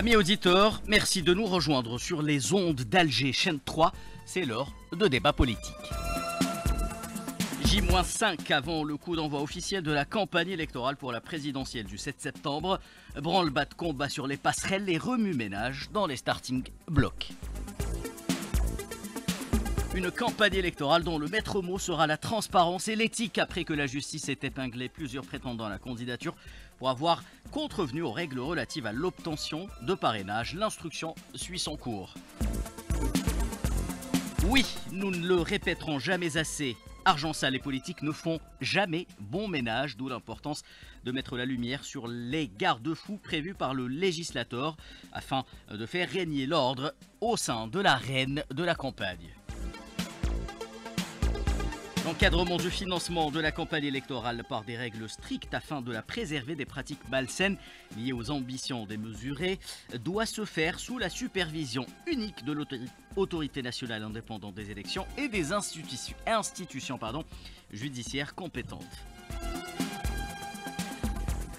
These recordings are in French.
Amis auditeurs, merci de nous rejoindre sur les ondes d'Alger chaîne 3. C'est l'heure de débat politique. J-5 avant le coup d'envoi officiel de la campagne électorale pour la présidentielle du 7 septembre. Branle-bas de combat sur les passerelles et remue-ménage dans les starting blocks. Une campagne électorale dont le maître mot sera la transparence et l'éthique après que la justice ait épinglé plusieurs prétendants à la candidature pour avoir contrevenu aux règles relatives à l'obtention de parrainage. L'instruction suit son cours. Oui, nous ne le répéterons jamais assez. Argent sale et politique ne font jamais bon ménage, d'où l'importance de mettre la lumière sur les garde-fous prévus par le législateur afin de faire régner l'ordre au sein de la reine de la campagne. L'encadrement du financement de la campagne électorale par des règles strictes afin de la préserver des pratiques malsaines liées aux ambitions démesurées doit se faire sous la supervision unique de l'autorité nationale indépendante des élections et des institutions, judiciaires compétentes.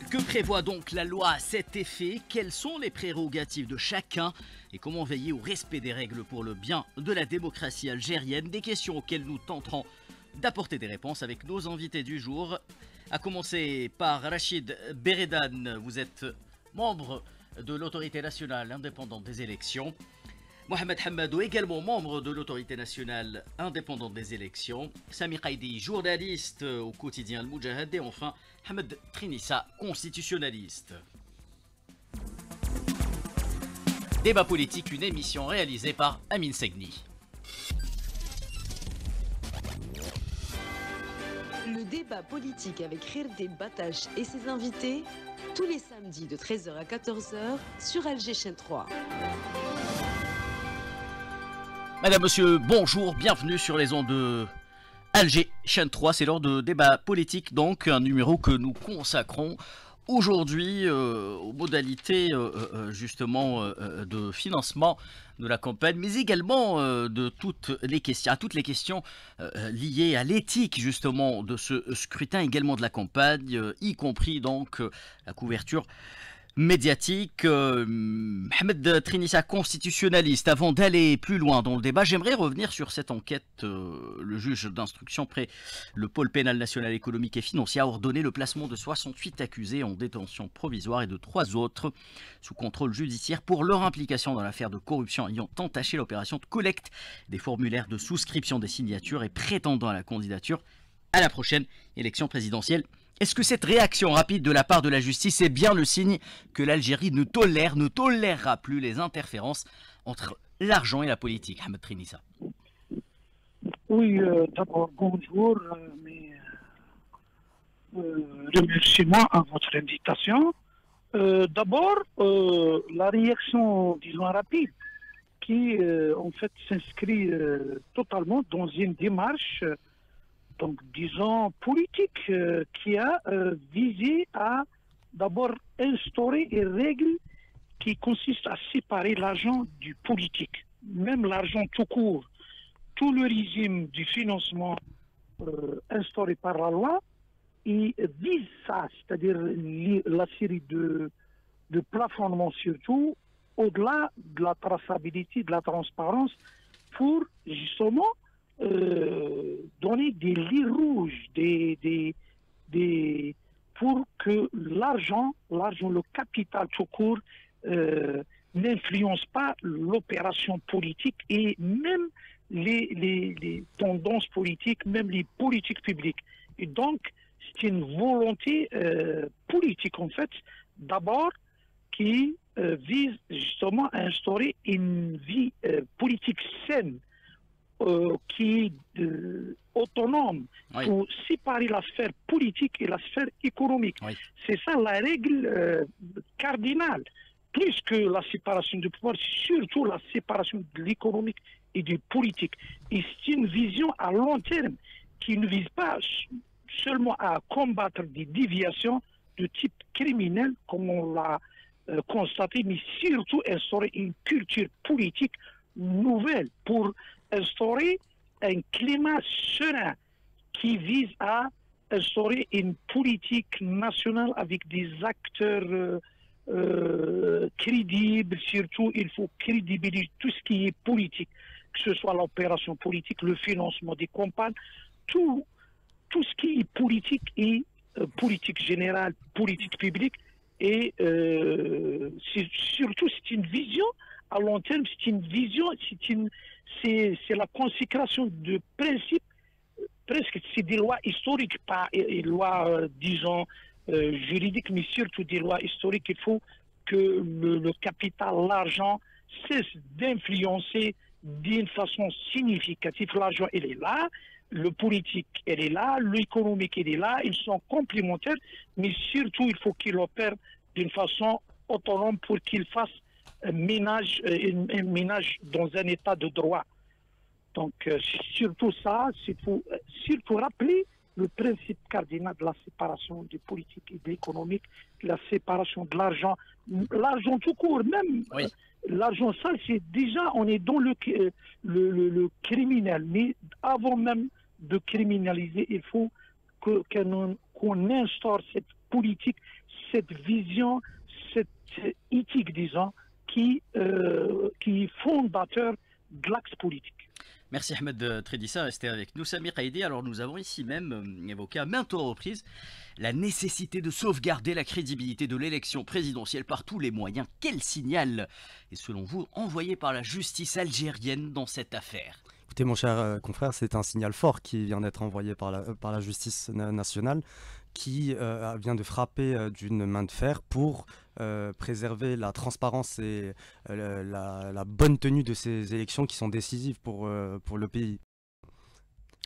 Que prévoit donc la loi à cet effet? Quelles sont les prérogatives de chacun? Et comment veiller au respect des règles pour le bien de la démocratie algérienne? Des questions auxquelles nous tenterons d'apporter des réponses avec nos invités du jour. À commencer par Rachid Beredan, vous êtes membre de l'autorité nationale indépendante des élections. Mohamed Hamadou, également membre de l'autorité nationale indépendante des élections. Sami Qaidi, journaliste au quotidien Al-Mujahad. Et enfin, Hamed Trinissa, constitutionnaliste. Débat politique, une émission réalisée par Amin Segni. Le débat politique avec Khirde Batache et ses invités, tous les samedis de 13h à 14h sur Alger Chaîne 3. Madame, monsieur, bonjour, bienvenue sur les ondes de Alger Chaîne 3. C'est l'heure de débat politique, donc un numéro que nous consacrons aujourd'hui euh, aux modalités euh, euh, justement de financement de la campagne, mais également de toutes les questions, à toutes les questions liées à l'éthique justement de ce scrutin, également de la campagne, y compris donc la couverture médiatique. Euh, Trinissa, constitutionnaliste. Avant d'aller plus loin dans le débat, j'aimerais revenir sur cette enquête. Euh, le juge d'instruction près le pôle pénal national économique et financier a ordonné le placement de 68 accusés en détention provisoire et de trois autres sous contrôle judiciaire pour leur implication dans l'affaire de corruption ayant entaché l'opération de collecte des formulaires de souscription des signatures et prétendant à la candidature à la prochaine élection présidentielle est-ce que cette réaction rapide de la part de la justice est bien le signe que l'Algérie ne tolère, ne tolérera plus les interférences entre l'argent et la politique Ahmed Trinissa? Oui, euh, d'abord bonjour, euh, euh, à votre invitation. d'abord, la réaction, disons, rapide, qui en fait s'inscrit totalement dans une démarche donc disons politique, euh, qui a euh, visé à d'abord instaurer des règles qui consistent à séparer l'argent du politique, même l'argent tout court. Tout le régime du financement euh, instauré par la loi, il vise ça, c'est-à-dire la série de, de plafonnements surtout, au-delà de la traçabilité, de la transparence, pour justement euh, donner des lits rouges des, des, des, pour que l'argent, l'argent, le capital tout court, euh, n'influence pas l'opération politique et même les, les, tendances politiques, même les politiques publiques. Et donc, c'est une volonté euh, politique, en fait, d'abord, qui vise justement à instaurer une vie politique saine euh, qui est euh, autonome pour séparer la sphère politique et la sphère économique. C'est ça la règle euh, cardinale. Plus que la séparation du pouvoir, surtout la séparation de l'économique et du politique. Et c'est une vision à long terme qui ne vise pas seulement à combattre des déviations de type criminel, comme on l'a constaté, mais surtout instaurer une culture politique nouvelle pour instaurer un climat serein qui vise à instaurer une politique nationale avec des acteurs euh, euh, crédible, surtout il faut crédibiliser tout ce qui est politique, que ce soit l'opération politique, le financement des campagnes, tout, tout ce qui est politique et euh, politique générale, politique publique, et surtout c'est une vision à long terme, c'est une vision, c'est une, c'est, la consécration de principes, presque c'est des lois historiques, pas des lois, disons, euh, juridiques, mais surtout des lois historiques. Il faut que le, capital, l'argent, cesse d'influencer d'une façon significative. L'argent, il est là, le politique, elle est là, l'économique, elle est là, ils sont complémentaires, mais surtout, il faut qu'il opère d'une façon autonome pour qu'il fasse ménage, euh, un, ménage dans un état de droit. Donc, euh, surtout ça, c'est pour surtout rappeler le principe cardinal de la séparation du politique et de l'économique, la séparation de l'argent, l'argent tout court, même. Euh, l'argent sale, c'est déjà, on est dans le, euh, le, le, criminel, mais avant même de criminaliser, il faut qu'on instaure cette politique, cette vision, cette éthique, disons, qui, euh, qui fondateur de l'axe politique. Merci Ahmed Trédissa, restez avec nous. Samir Haïdi, alors nous avons ici même euh, évoqué à maintes reprises la nécessité de sauvegarder la crédibilité de l'élection présidentielle par tous les moyens. Quel signal est selon vous envoyé par la justice algérienne dans cette affaire? Écoutez mon cher euh, confrère, c'est un signal fort qui vient d'être envoyé par la, euh, par la justice nationale qui vient de frapper d'une main de fer pour euh, préserver la transparence et euh, la, bonne tenue de ces élections qui sont décisives pour, euh, pour le pays.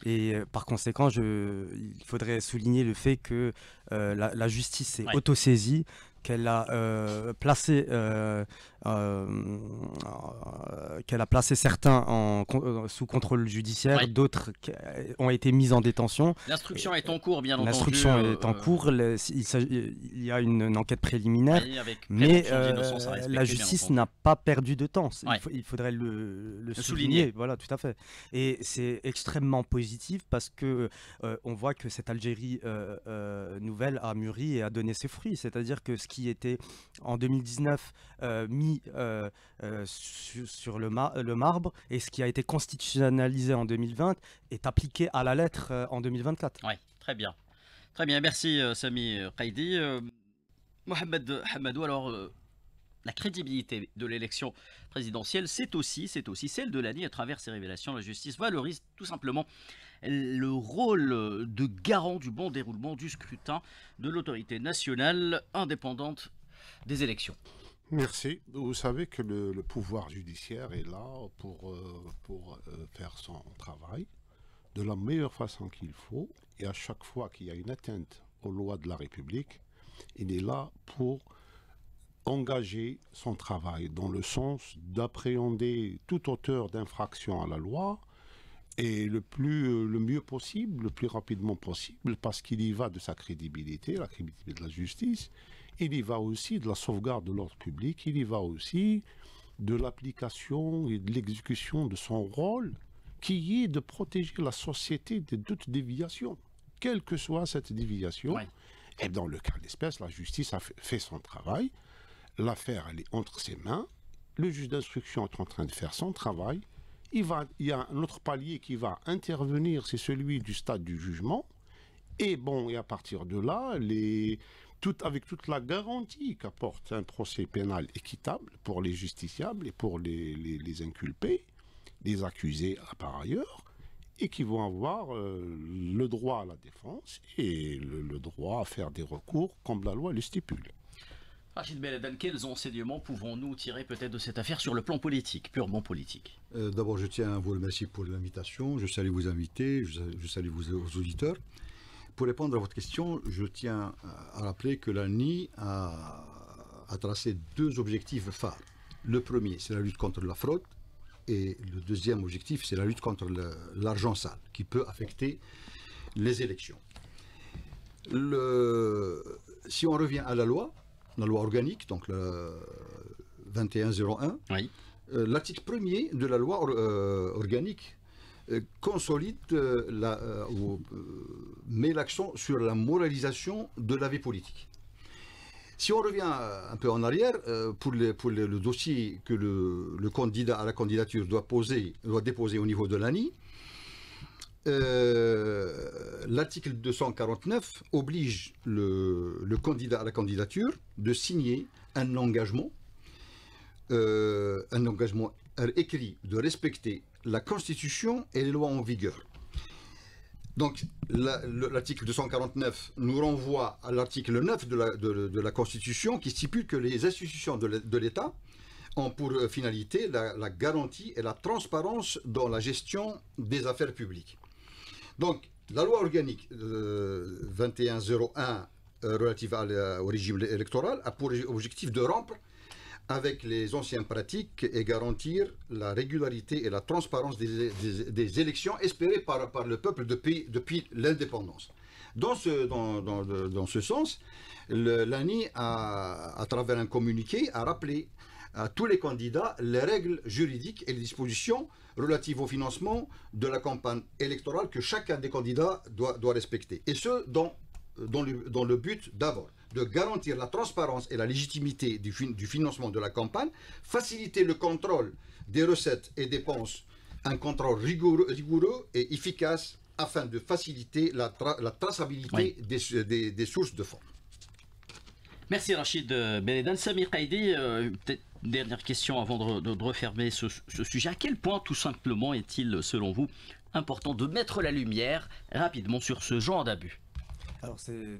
Et par conséquent, je, il faudrait souligner le fait que la, justice s'est autosaisie, qu'elle a placé euh, qu'elle a placé certains en, euh, sous contrôle judiciaire, d'autres ont été mis en détention. L'instruction est en cours, bien entendu. L'instruction est en euh, cours. il, y a une, enquête préliminaire, mais la justice n'a pas perdu de temps. Il, faudrait le, souligner. Voilà, tout à fait. Et c'est extrêmement positif parce que on voit que cette Algérie nouvelle a mûri et a donné ses fruits. C'est-à-dire que ce qui était en 2019 mis euh, euh, sur, le, marbre et ce qui a été constitutionnalisé en 2020 est appliqué à la lettre euh, en 2024. Oui, très bien. Très bien, merci Sami Qaidi. Mohamed Hamadou, alors la crédibilité de l'élection présidentielle, c'est aussi, c'est aussi celle de l'année à travers ces révélations. La justice valorise tout simplement le rôle de garant du bon déroulement du scrutin de l'autorité nationale indépendante des élections. Merci. Vous savez que le, pouvoir judiciaire est là pour, euh, euh, faire son travail de la meilleure façon qu'il faut. Et à chaque fois qu'il y a une atteinte aux lois de la République, il est là pour engager son travail dans le sens d'appréhender tout auteur d'infraction à la loi et le, plus, euh, le mieux possible, le plus rapidement possible, parce qu'il y va de sa crédibilité, la crédibilité de la justice, il y va aussi de la sauvegarde de l'ordre public, il y va aussi de l'application et de l'exécution de son rôle, qui est de protéger la société de toute déviation, quelle que soit cette déviation. Et dans le cas d'espèce, la justice a fait son travail, l'affaire elle est entre ses mains, le juge d'instruction est en train de faire son travail, il, va, il y a un autre palier qui va intervenir, c'est celui du stade du jugement, et bon, et à partir de là, les, avec toute la garantie qu'apporte un procès pénal équitable pour les justiciables et pour les, inculpés, les accusés par ailleurs, et qui vont avoir euh, le droit à la défense et le, droit à faire des recours comme la loi le stipule. Rachid Beladan, quels enseignements pouvons-nous tirer peut-être de cette affaire sur le plan politique, purement politique? Euh, D'abord, je tiens à vous remercier pour l'invitation. Je salue vos invités, je, salue vos auditeurs. Pour répondre à votre question, je tiens à rappeler que l'ANI a, a tracé deux objectifs phares. Le premier, c'est la lutte contre la fraude. Et le deuxième objectif, c'est la lutte contre l'argent sale, qui peut affecter les élections. Le, si on revient à la loi, la loi organique, donc le 2101, oui. Euh, l'article premier de la loi euh, organique consolide euh, euh, met l'accent sur la moralisation de la vie politique. Si on revient un peu en arrière, pour, le, dossier que le, candidat à la candidature doit déposer au niveau de l'ANI, l'article 249 oblige le, candidat à la candidature de signer un engagement, un engagement écrit de respecter la Constitution et les lois en vigueur. Donc l'article 249 nous renvoie à l'article 9 de la, Constitution qui stipule que les institutions de l'État ont pour finalité la, garantie et la transparence dans la gestion des affaires publiques. Donc la loi organique 2101 euh, relative au régime électoral a pour objectif de rompre avec les anciennes pratiques et garantir la régularité et la transparence des, élections espérées par, le peuple depuis, depuis l'indépendance. Dans ce, sens, l'ANI, à travers un communiqué, a rappelé à tous les candidats les règles juridiques et les dispositions relatives au financement de la campagne électorale que chacun des candidats doit, doit respecter. Et ce, dans, dans, le, dans le but d'abord de garantir la transparence et la légitimité du, du, financement de la campagne, faciliter le contrôle des recettes et dépenses, un contrôle rigoureux, rigoureux et efficace afin de faciliter la, la traçabilité des, des, sources de fonds. Merci Rachid Benedan. Samir Kaidi, euh, peut-être une dernière question avant de, refermer ce, ce, sujet. À quel point tout simplement est-il, selon vous, important de mettre la lumière rapidement sur ce genre d'abus? Alors c'est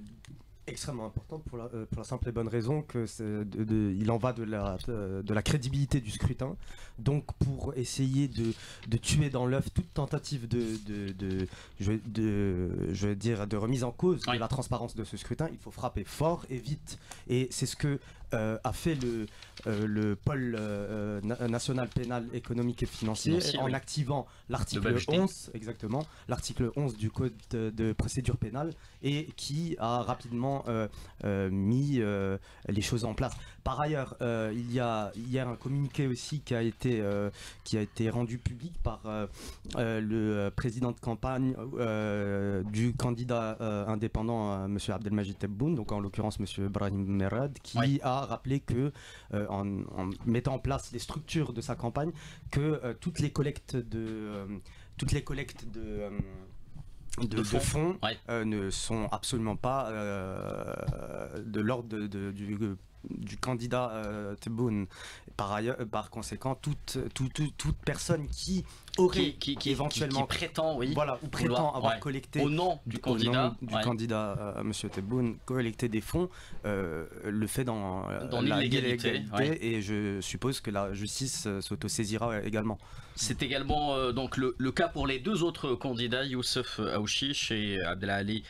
extrêmement importante pour la, euh, pour la, simple et bonne raison que de, il en va de la, de la crédibilité du scrutin. Donc pour essayer de, de tuer dans l'œuf toute tentative de, de, je, de, je veux dire, de remise en cause de la transparence de ce scrutin, il faut frapper fort et vite. Et c'est ce que euh, a fait le, euh, le pôle euh, national pénal économique et financier, en activant l'article 11, exactement, l'article 11 du code de, procédure pénale et qui a rapidement mis les choses en place. Par ailleurs, il y a hier un communiqué aussi qui a été, qui a été rendu public par le président de campagne du candidat indépendant, M. Abdelmajid Tebboune, donc en l'occurrence M. Brahim Merad, qui a rappeler que euh, en, mettant en place les structures de sa campagne, que euh, toutes les collectes de euh, toutes les collectes de de, fonds, ne sont absolument pas de l'ordre du, du, candidat Tebboune. Par ailleurs, par conséquent, toute, toute, toute personne qui qui, qui, éventuellement prétend, oui, voilà, ou prétend avoir collecté au nom du candidat, du candidat euh, Monsieur Tebboune, collecter des fonds, euh, le fait dans, euh, l'illégalité, et je suppose que la justice s'autosaisira également. C'est également donc le, le, cas pour les deux autres candidats, Youssef Aouchiche et Abdelali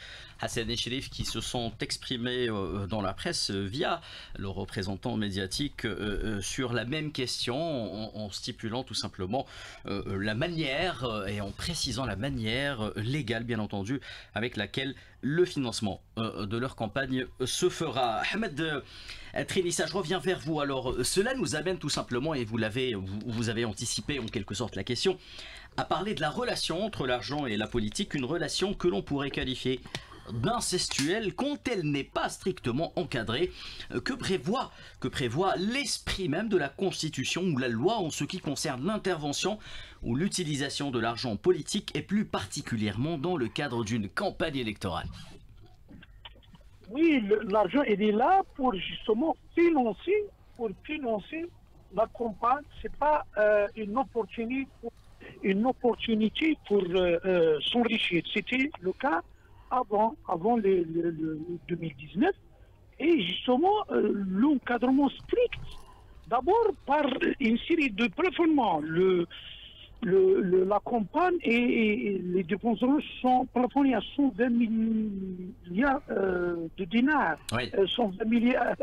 Hassan et Sherif qui se sont exprimés euh, dans la presse euh, via le représentant médiatique euh, sur la même question en, stipulant tout simplement la manière et en précisant la manière légale bien entendu avec laquelle le financement de leur campagne se fera. Ahmed Trinissa, je reviens vers vous. Alors, cela nous amène tout simplement, et vous l'avez, vous, avez anticipé en quelque sorte la question, à parler de la relation entre l'argent et la politique, une relation que l'on pourrait qualifier d'incestuelle quand elle n'est pas strictement encadrée, euh, que prévoit, que prévoit l'esprit même de la Constitution ou la loi en ce qui concerne l'intervention ou l'utilisation de l'argent politique et plus particulièrement dans le cadre d'une campagne électorale? Oui, l'argent est là pour justement financer, pour financer la campagne. C'est pas euh, une opportunité pour, une opportunité pour euh, s'enrichir. C'était le cas avant, avant le, 2019. Et justement, euh, l'encadrement strict, d'abord par une série de plafonnements. Le, le, la campagne et, les dépenses sont plafonnés à 120 milliards euh, de dinars. 120, euh, milliards,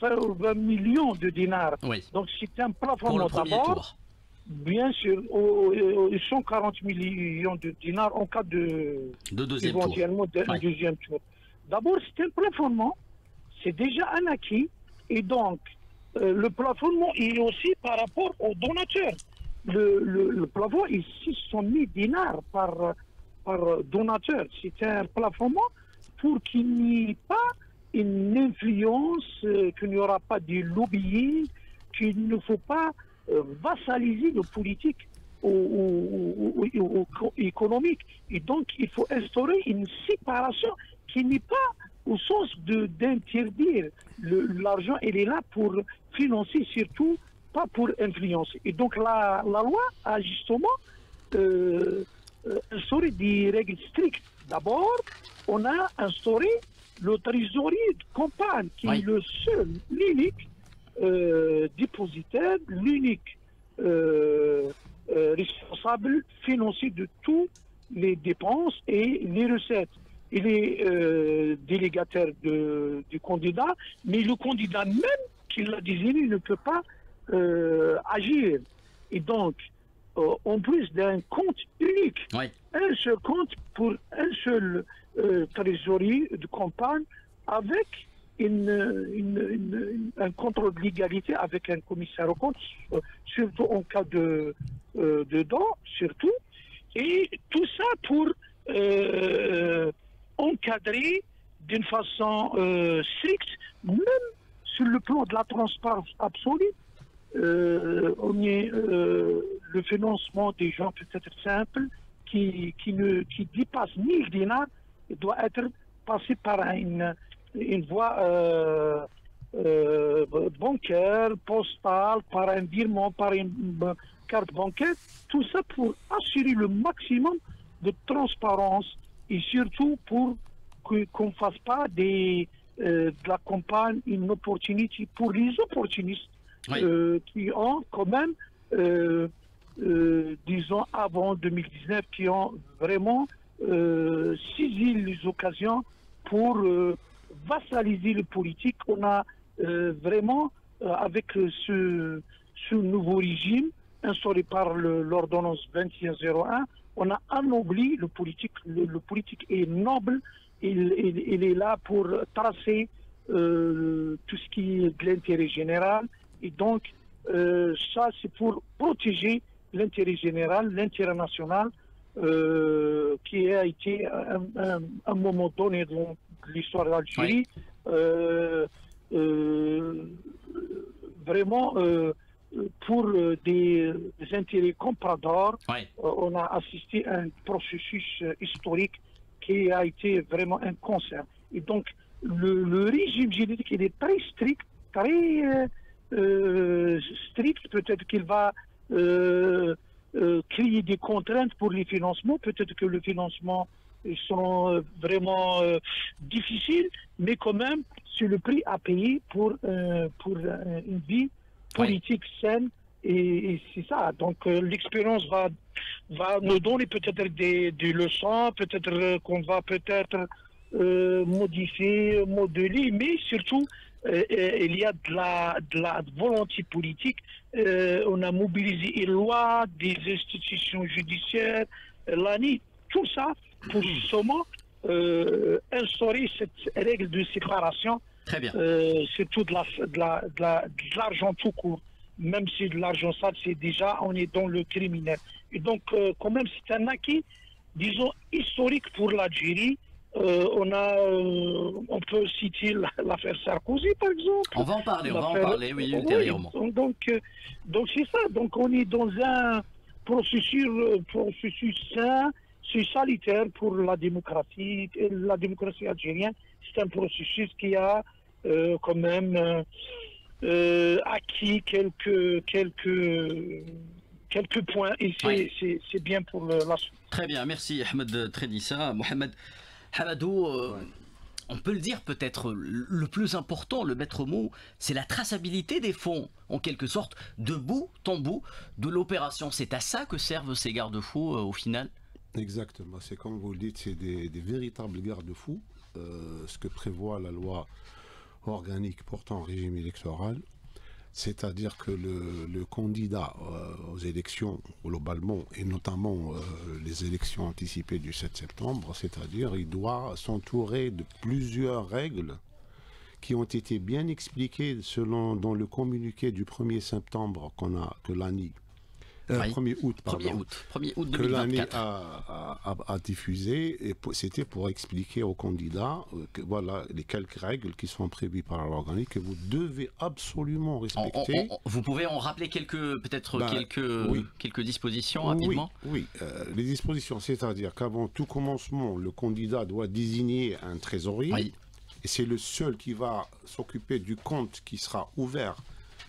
120 millions de dinars. Donc c'est un plafonnement d'abord. Bien sûr, 140 millions de dinars en cas de, de deuxième éventuellement tour. deuxième tour. D'abord, c'est un plafonnement, c'est déjà un acquis, et donc euh, le plafonnement est aussi par rapport aux donateurs. Le, le, plafond est 600 000 dinars par, par donateur. C'est un plafonnement pour qu'il n'y ait pas une influence, euh, qu'il n'y aura pas de lobbying, qu'il ne faut pas euh, vassaliser le politique ou, ou- économique. Et donc, il faut instaurer une séparation qui n'est pas au sens de d'interdire l'argent. Elle est là pour financer surtout, pas pour influencer. Et donc, la, la loi a justement euh, euh, instauré des règles strictes. D'abord, on a instauré le trésorier de campagne, qui Oui. est le seul, l'unique euh, dépositaire, l'unique euh, euh, responsable financier de toutes les dépenses et les recettes. Il est délégataire de- du candidat, mais le candidat même qui l'a désigné ne peut pas agir. Et donc, en plus d'un compte unique, Oui. un seul compte pour un seul trésorier de campagne avec un contrôle de légalité avec un commissaire au compte, surtout en cas de, euh, de don, surtout. Et tout ça pour euh, encadrer d'une façon euh, stricte, même sur le plan de la transparence absolue. Euh, on est, euh, le financement des gens peut-être simples qui, qui ne qui dépasse ni le dinar doit être passé par une, une voie euh, euh, bancaire, postale, par un virement, par une carte bancaire. Tout ça pour assurer le maximum de transparence et surtout pour qu'on ne fasse pas des, euh, de la campagne une opportunité pour les opportunistes Oui. qui ont quand même, disons avant 2019, qui ont vraiment saisi les occasions pour vassaliser le politique. On a euh, vraiment, euh, avec euh, ce, ce nouveau régime instauré par l'ordonnance 2101, on a anobli le politique. Le, politique est noble, il, est là pour tracer tout ce qui est de l'intérêt général. Et donc, ça, c'est pour protéger l'intérêt général, l'intérêt national, qui a été un, moment donné l'histoire d'Algérie. euh, euh, vraiment euh, pour des, intérêts compradors, Oui. on a assisté à un processus historique qui a été vraiment un concert. Et donc, le, le régime juridique, il est très strict, très euh, strict. Peut-être qu'il va euh, euh, créer des contraintes pour les financements. Peut-être que le financement sont euh, vraiment euh, difficiles, mais quand même, c'est le prix à payer pour, euh, pour une vie politique saine. Et, et c'est ça. Donc l'expérience va, va nous donner peut-être des, des leçons, peut-être qu'on va peut-être euh, modifier, modeler, mais surtout, euh, euh, il y a de la, de la volonté politique. On a mobilisé les lois, des institutions judiciaires, l'ANI, tout ça pour justement euh, instaurer cette règle de séparation Très bien. euh, surtout de la- de la- de la- de l'argent tout court. Même si de l'argent sale, c'est déjà, on est dans le criminel. Et donc, euh, quand même, c'est un acquis, disons, historique pour l'Algérie. Euh, on a, euh, on peut citer la- l'affaire Sarkozy, par exemple. On va en parler, on va en parler, oui, ultérieurement. donc, donc, euh, donc c'est ça. Donc, on est dans un processus, processus sain, c'est salutaire pour la démocratie. Et La démocratie algérienne, c'est un processus qui a euh, quand même euh, euh, acquis quelques, quelques, quelques points. Et c'est Oui. c'est- c'est bien pour le- la suite. Très bien, merci Ahmed Trénissa. Mohamed Hamadou, euh, on peut le dire peut-être, le plus important, le maître mot, c'est la traçabilité des fonds, en quelque sorte, de bout en bout de l'opération. C'est à ça que servent ces garde-fous euh, au final? Exactement, c'est comme vous le dites, c'est des, véritables garde-fous, euh, ce que prévoit la loi organique portant régime électoral, c'est-à-dire que le, le candidat euh, aux élections globalement, et notamment euh, les élections anticipées du 7 septembre, c'est-à-dire il doit s'entourer de plusieurs règles qui ont été bien expliquées selon dans le communiqué du 1er septembre qu'on a que l'ANI Euh, Oui. 1er août, pardon. 1er août, 1er août que l'année 2024. a, a- a- a diffusé, et c'était pour expliquer aux candidats euh, que voilà les quelques règles qui sont prévues par l'organique que vous devez absolument On- on- respecter. on- vous pouvez en rappeler quelques, peut-être Bah, quelques, oui. quelques dispositions Oui, rapidement oui. euh, les dispositions, c'est-à-dire qu'avant tout commencement, le candidat doit désigner un trésorier, Oui. et c'est le seul qui va s'occuper du compte qui sera ouvert,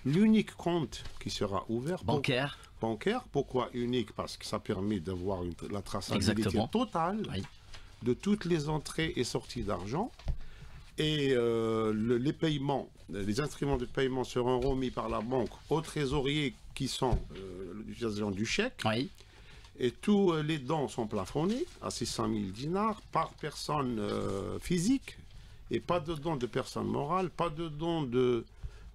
l'unique compte qui sera ouvert. Pour- Bancaire, bancaire. Pourquoi unique? Parce que ça permet d'avoir la traçabilité Exactement. totale Oui. de toutes les entrées et sorties d'argent. Et euh, le- les paiements, les instruments de paiement seront remis par la banque aux trésoriers qui sont euh, l'utilisation du chèque. oui. Et tous euh, les dons sont plafonnés à 600 000 dinars par personne euh, physique et pas de dons de personne morale, pas de dons de,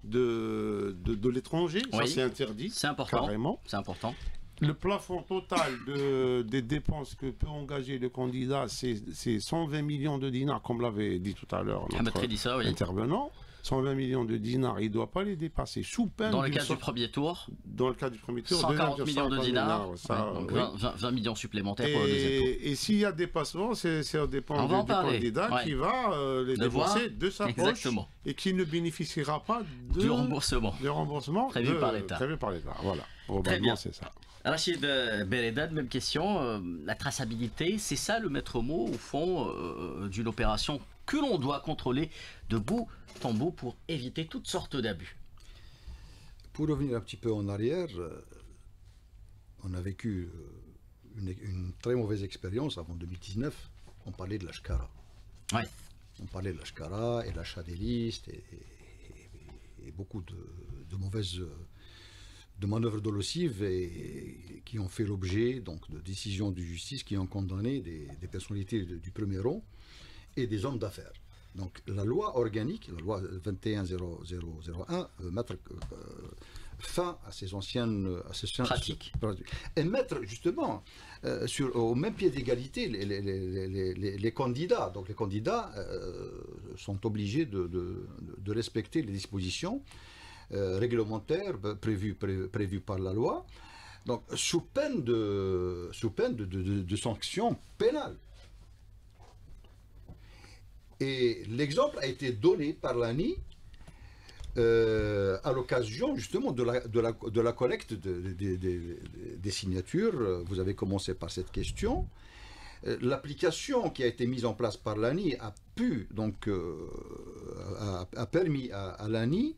de, de, de l'étranger. Ça, c'est interdit. C'est important. Carrément. C'est important. Le plafond total de- des dépenses que peut engager le candidat, c'est c'est 120 millions de dinars, comme l'avait dit tout à l'heure Ahmed notre dit ça, oui. intervenant. 120 millions de dinars, il ne doit pas les dépasser. Sous peine Dans le cas du premier tour, dans le cas du premier tour, 140 deuxième tour, millions de 140 dinars, ça, ouais, donc oui. 20, 20 20 millions supplémentaires pour le deuxième tour. Et, et s'il y a dépassement, c'est dépend du, candidat ouais. qui va euh, les voir. débourser de sa Exactement. poche et qui ne bénéficiera pas de, Du remboursement. de remboursement Prévu de- par l'État. Prévu par l'État. Voilà. bien. Globalement, c'est ça. Rachid euh, Beredad, même question. euh, la traçabilité, c'est ça le maître mot, au fond, euh, d'une opération que l'on doit contrôler de bout en bout pour éviter toutes sortes d'abus. Pour revenir un petit peu en arrière, euh, on a vécu euh, une, une très mauvaise expérience avant 2019. On parlait de la Shkara. Ouais. On parlait de la Shkara et l'achat des listes et, et- et beaucoup de, de mauvaises de manœuvres dolosives et, qui ont fait l'objet donc de décisions de justice qui ont condamné des, des personnalités de- du premier rang et des hommes d'affaires. Donc la loi organique, la loi 21.0001, veut mettre euh, fin à ces anciennes à ces anciennes- Pratiques. Et mettre justement euh, sur, au même pied d'égalité les, les- les- les- les- les candidats. Donc les candidats euh, sont obligés de, de- de respecter les dispositions euh, réglementaires prévues, pré- prévues par la loi. Donc sous peine de, sous peine de sanctions pénales. Et l'exemple a été donné par l'ANI euh, à l'occasion justement de la, collecte de- de- de- de- des signatures. Vous avez commencé par cette question. Euh, L'application qui a été mise en place par l'ANI a pu, donc, euh, a, permis à, l'ANI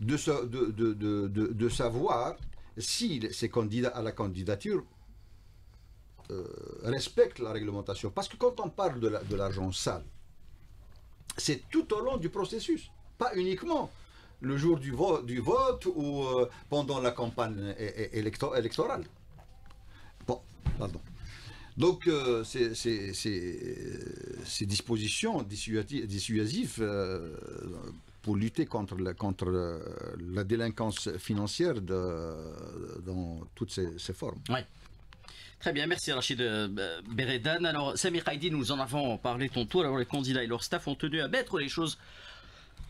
de, sa- de, de- de- de- de savoir si ces candidats à la candidature respectent la réglementation. Parce que quand on parle de l'argent sale, c'est tout au long du processus, pas uniquement le jour du, vo- du vote ou euh, pendant la campagne électorale. Bon, pardon. Donc, euh, ces, dispositions dissuasi- dissuasives euh, pour lutter contre la, contre euh, la délinquance financière dans toutes ses formes. Très bien, merci Rachid euh, Beredan. Alors, Samir Haïdi, nous en avons parlé tantôt. Alors, les candidats et leur staff ont tenu à mettre les choses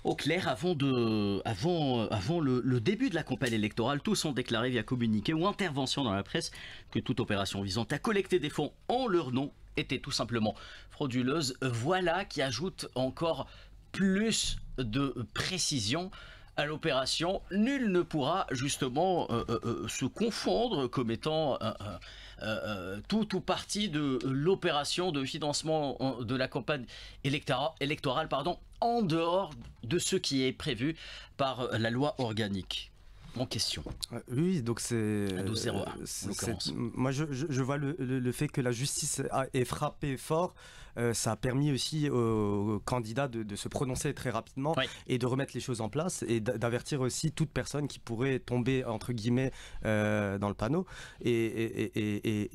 au clair avant, de, avant, euh, avant le début de la campagne électorale. Tous ont déclaré via communiqué ou intervention dans la presse que toute opération visant à collecter des fonds en leur nom était tout simplement frauduleuse. Voilà qui ajoute encore plus de précision à l'opération. Nul ne pourra justement euh, euh, euh, se confondre comme étant euh, tout ou partie de l'opération de financement de la campagne électora- électorale pardon, en dehors de ce qui est prévu par la loi organique. En question. Oui, donc c'est. À 12-0-1, en c'est- l'occurrence. c'est- Moi, je, je- je vois le, le- le fait que la justice a, est frappée fort. Euh, ça a permis aussi aux, candidats de, de se prononcer très rapidement Oui. et de remettre les choses en place et d'a- d'avertir aussi toute personne qui pourrait tomber entre guillemets euh, dans le panneau et, et- et- et-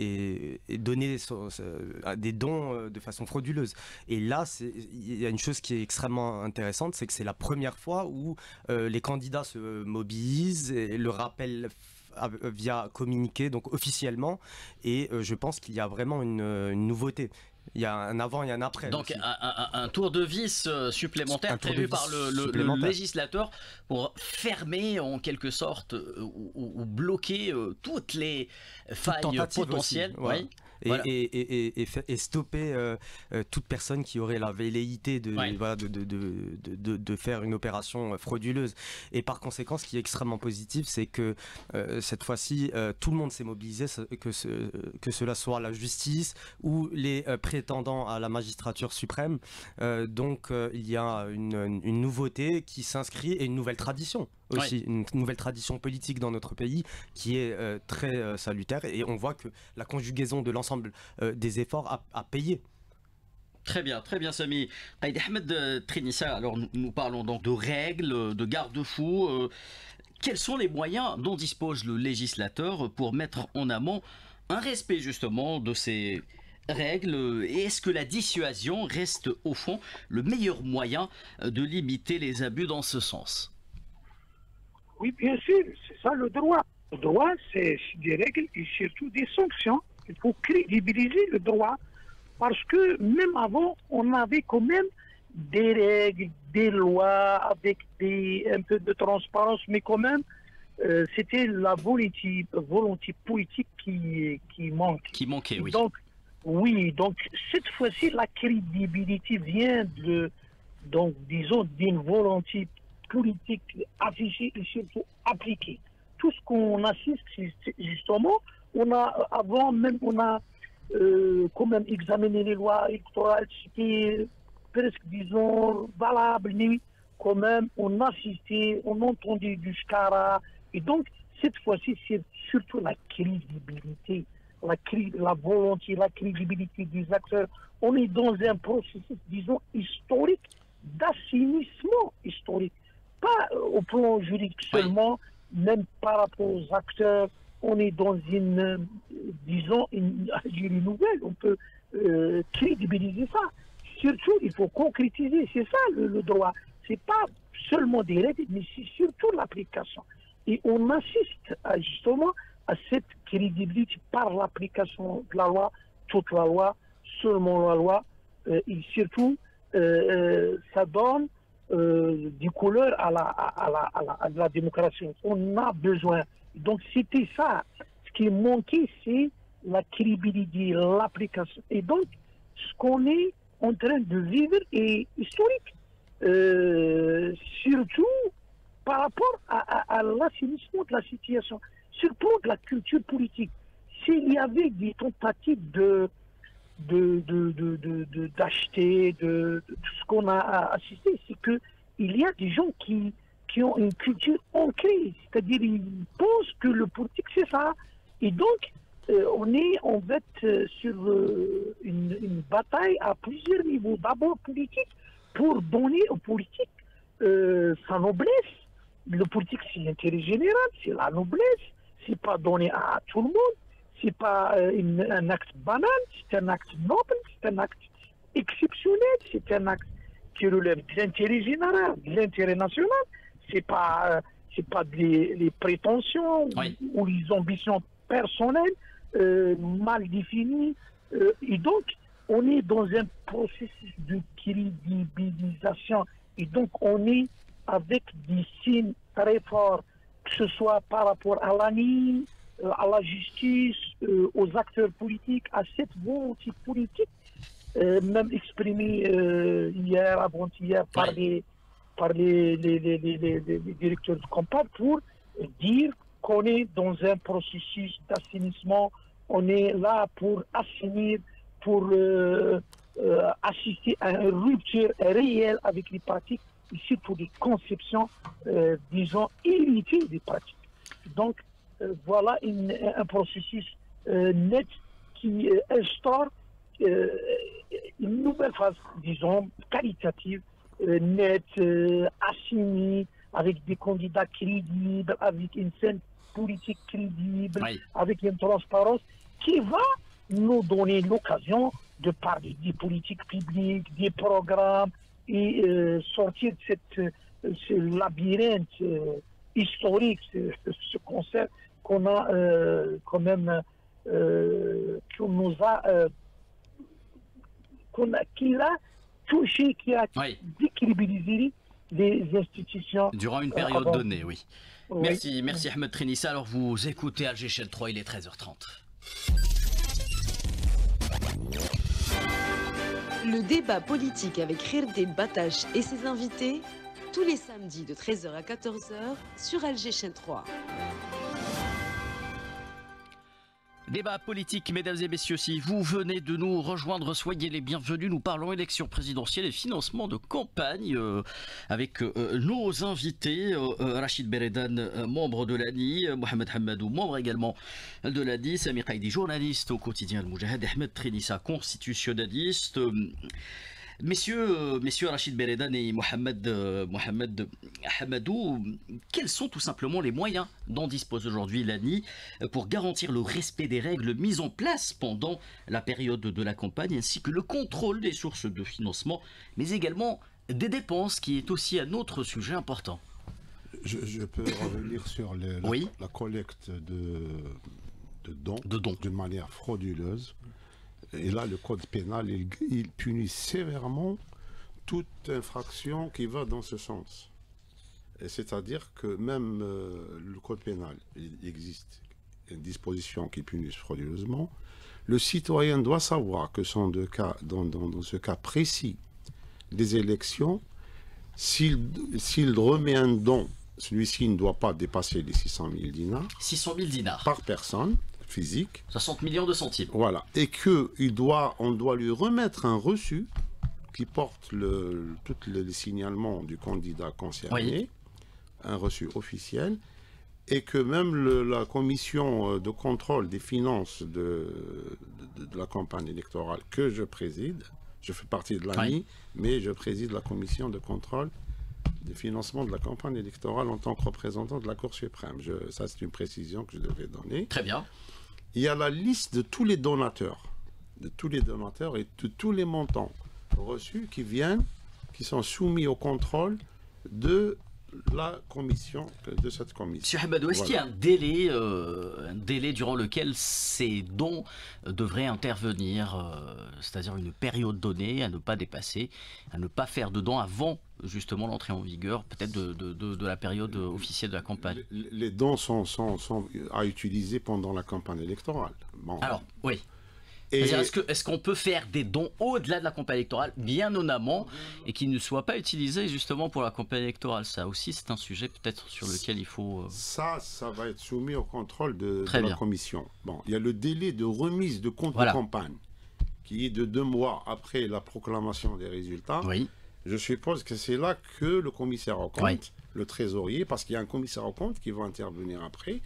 et- et donner des dons euh, de façon frauduleuse. Et là, il y a une chose qui est extrêmement intéressante, c'est que c'est la première fois où euh, les candidats se mobilisent et le rappellent via communiqué, donc officiellement, et euh, je pense qu'il y a vraiment une, une nouveauté. Il y a un avant et un après. Donc un, tour de vis euh, supplémentaire prévu par le, législateur pour fermer en quelque sorte euh, ou, bloquer euh, toutes les failles potentielles et, et, stopper euh, euh, toute personne qui aurait la velléité de, de, de, faire une opération frauduleuse. Et par conséquent, ce qui est extrêmement positif, c'est que euh, cette fois-ci, tout le monde s'est mobilisé, que, ce, que cela soit la justice ou les prétendants à la magistrature suprême. donc il y a une, une nouveauté qui s'inscrit et une nouvelle tradition aussi. Une nouvelle tradition politique dans notre pays qui est euh, très euh, salutaire. Et on voit que la conjugaison de l'ensemble euh, des efforts a, payé. Très bien, très bien Samy. Qaïd Ahmed Trinissa, alors nous, parlons donc de règles, de garde-fous. quels sont les moyens dont dispose le législateur pour mettre en amont un respect justement de ces règles? Et est-ce que la dissuasion reste au fond le meilleur moyen de limiter les abus dans ce sens? Oui, bien sûr, c'est ça le droit. Le droit, c'est des règles et surtout des sanctions. Il faut crédibiliser le droit parce que même avant, on avait quand même des règles, des lois avec des, un peu de transparence, mais quand même, euh, c'était la volonté, volonté politique qui, qui manque. Qui manquait, oui. Donc, oui, donc cette fois-ci, la crédibilité vient de, donc, disons, d'une volonté politique affichée et surtout appliquée. Tout ce qu'on assiste, justement, on a, avant même, on a euh, quand même examiné les lois électorales, c'était presque, disons, valable, mais quand même, on assistait, on entendait du SCARA. Et donc, cette fois-ci, c'est surtout la crédibilité, la, la volonté, la crédibilité des acteurs. On est dans un processus, disons, historique, d'assainissement historique pas au plan juridique seulement, même par rapport aux acteurs, on est dans une, disons, une nouvelle, on peut euh, crédibiliser ça. Surtout, il faut concrétiser, c'est ça le, le droit. C'est pas seulement des règles, mais c'est surtout l'application. Et on assiste justement à cette crédibilité par l'application de la loi, toute la loi, seulement la loi, euh, et surtout, euh, ça donne euh, du couleur à la, à, la, à, la, démocratie. On a besoin. Donc c'était ça. Ce qui manquait, c'est la crédibilité, l'application. Et donc, ce qu'on est en train de vivre est historique. Euh, surtout par rapport à, l'assainissement de la situation, surtout de la culture politique. S'il y avait des tentatives de d'acheter, de, de, de, ce qu'on a assisté, c'est que il y a des gens qui, qui ont une culture ancrée, c'est-à-dire ils pensent que le politique c'est ça. Et donc, euh, on est en fait euh, sur euh, une, bataille à plusieurs niveaux. D'abord politique, pour donner aux politiques sa noblesse. Le politique, c'est l'intérêt général, c'est la noblesse. C'est pas donné à tout le monde c'est pas euh, un acte banal, c'est un acte noble, c'est un acte exceptionnel, c'est un acte qui relève de l'intérêt général, de l'intérêt national. C'est pas, euh, c'est pas des, les prétentions ou, les ambitions personnelles euh, mal définies. et donc, on est dans un processus de crédibilisation. Et donc, on est avec des signes très forts, que ce soit par rapport à l'anime, euh, à la justice, euh, aux acteurs politiques, à cette volonté politique, euh, même exprimée hier, avant-hier, par, les, par les, directeurs de campagne pour dire qu'on est dans un processus d'assainissement, on est là pour assainir, pour assister à une rupture réelle avec les pratiques, ici pour des conceptions, disons, illimitées des pratiques. Donc, euh, voilà un processus euh, net qui euh, instaure une nouvelle phase, disons, qualitative, nette, assignée, avec des candidats crédibles, avec une scène politique crédible, avec une transparence qui va nous donner l'occasion de parler des politiques publiques, des programmes et sortir de cette, ce labyrinthe historique, ce, ce concept qu'on a euh, quand même, euh, qu'on nous a euh, qu'on a, qu'il a touché, qui a Oui, décrédibilisé les institutions. durant une Euh, période avant. donnée, oui. Oui. Merci, merci Ahmed Trinissa. Alors vous écoutez Alger Chaîne 3, il est 13h30. Le débat politique avec Khirde Batache et ses invités, tous les samedis de 13h à 14h sur Alger Chaîne 3. Débat politique, mesdames et messieurs, si vous venez de nous rejoindre, soyez les bienvenus. Nous parlons élection présidentielle et financement de campagne euh, avec euh, nos invités, euh, euh, Rachid Beredan, euh, membre de l'ANI, euh, Mohamed Hamadou, membre également de l'ANI, Samir Qaidi, journaliste au quotidien Al-Moujahid, Ahmed Trinissa, constitutionnaliste. Euh, Messieurs, euh, messieurs Rachid Beredan et Mohamed, euh, Mohamed Hamadou, quels sont tout simplement les moyens dont dispose aujourd'hui l'ANI pour garantir le respect des règles mises en place pendant la période de la campagne, ainsi que le contrôle des sources de financement, mais également des dépenses, qui est aussi un autre sujet important. Je, je peux revenir sur la, Oui. la collecte de, de dons De dons. d'une manière frauduleuse. Et là, le code pénal, il, il punit sévèrement toute infraction qui va dans ce sens. C'est-à-dire que même euh, le code pénal, il existe une disposition qui punit frauduleusement. Le citoyen doit savoir que sont de cas, dans, dans- dans ce cas précis des élections, s'il s'il remet un don, celui-ci ne doit pas dépasser les 600 000 dinars 600 000 dinars, par personne physique. 60 millions de centimes. Voilà. Et que il doit, on doit lui remettre un reçu qui porte le, tous les, signalements du candidat concerné, Oui. un reçu officiel, et que même le- la commission euh, de contrôle des finances de, de- de la campagne électorale que je préside, je fais partie de Oui. mais je préside la commission de contrôle des financements de la campagne électorale en tant que représentant de la Cour suprême. Je- ça, c'est une précision que je devais donner Très bien. Il y a la liste de tous les donateurs, de tous les donateurs et de tous les montants reçus qui viennent, qui sont soumis au contrôle de la commission, de cette commission. Monsieur est-ce qu'il y a un délai, euh, un délai durant lequel ces dons euh, devraient intervenir, euh, c'est-à-dire une période donnée à ne pas dépasser, à ne pas faire de dons avant justement l'entrée en vigueur, peut-être de, de- de- de la période euh, officielle de la campagne Les, les dons sont, sont, sont à utiliser pendant la campagne électorale. Bon. Alors, oui. Et Est-ce qu'on peut faire des dons au-delà de la campagne électorale, bien en amont, et qui ne soient pas utilisés justement pour la campagne électorale? Ça aussi, c'est un sujet peut-être sur lequel il faut. euh, ça, ça va être soumis au contrôle de, la commission. Bon, il y a le délai de remise de compte Voilà. de campagne, qui est de deux mois après la proclamation des résultats. Oui, Je suppose que c'est là que le commissaire au compte, Oui. le trésorier, parce qu'il y a un commissaire au compte qui va intervenir après,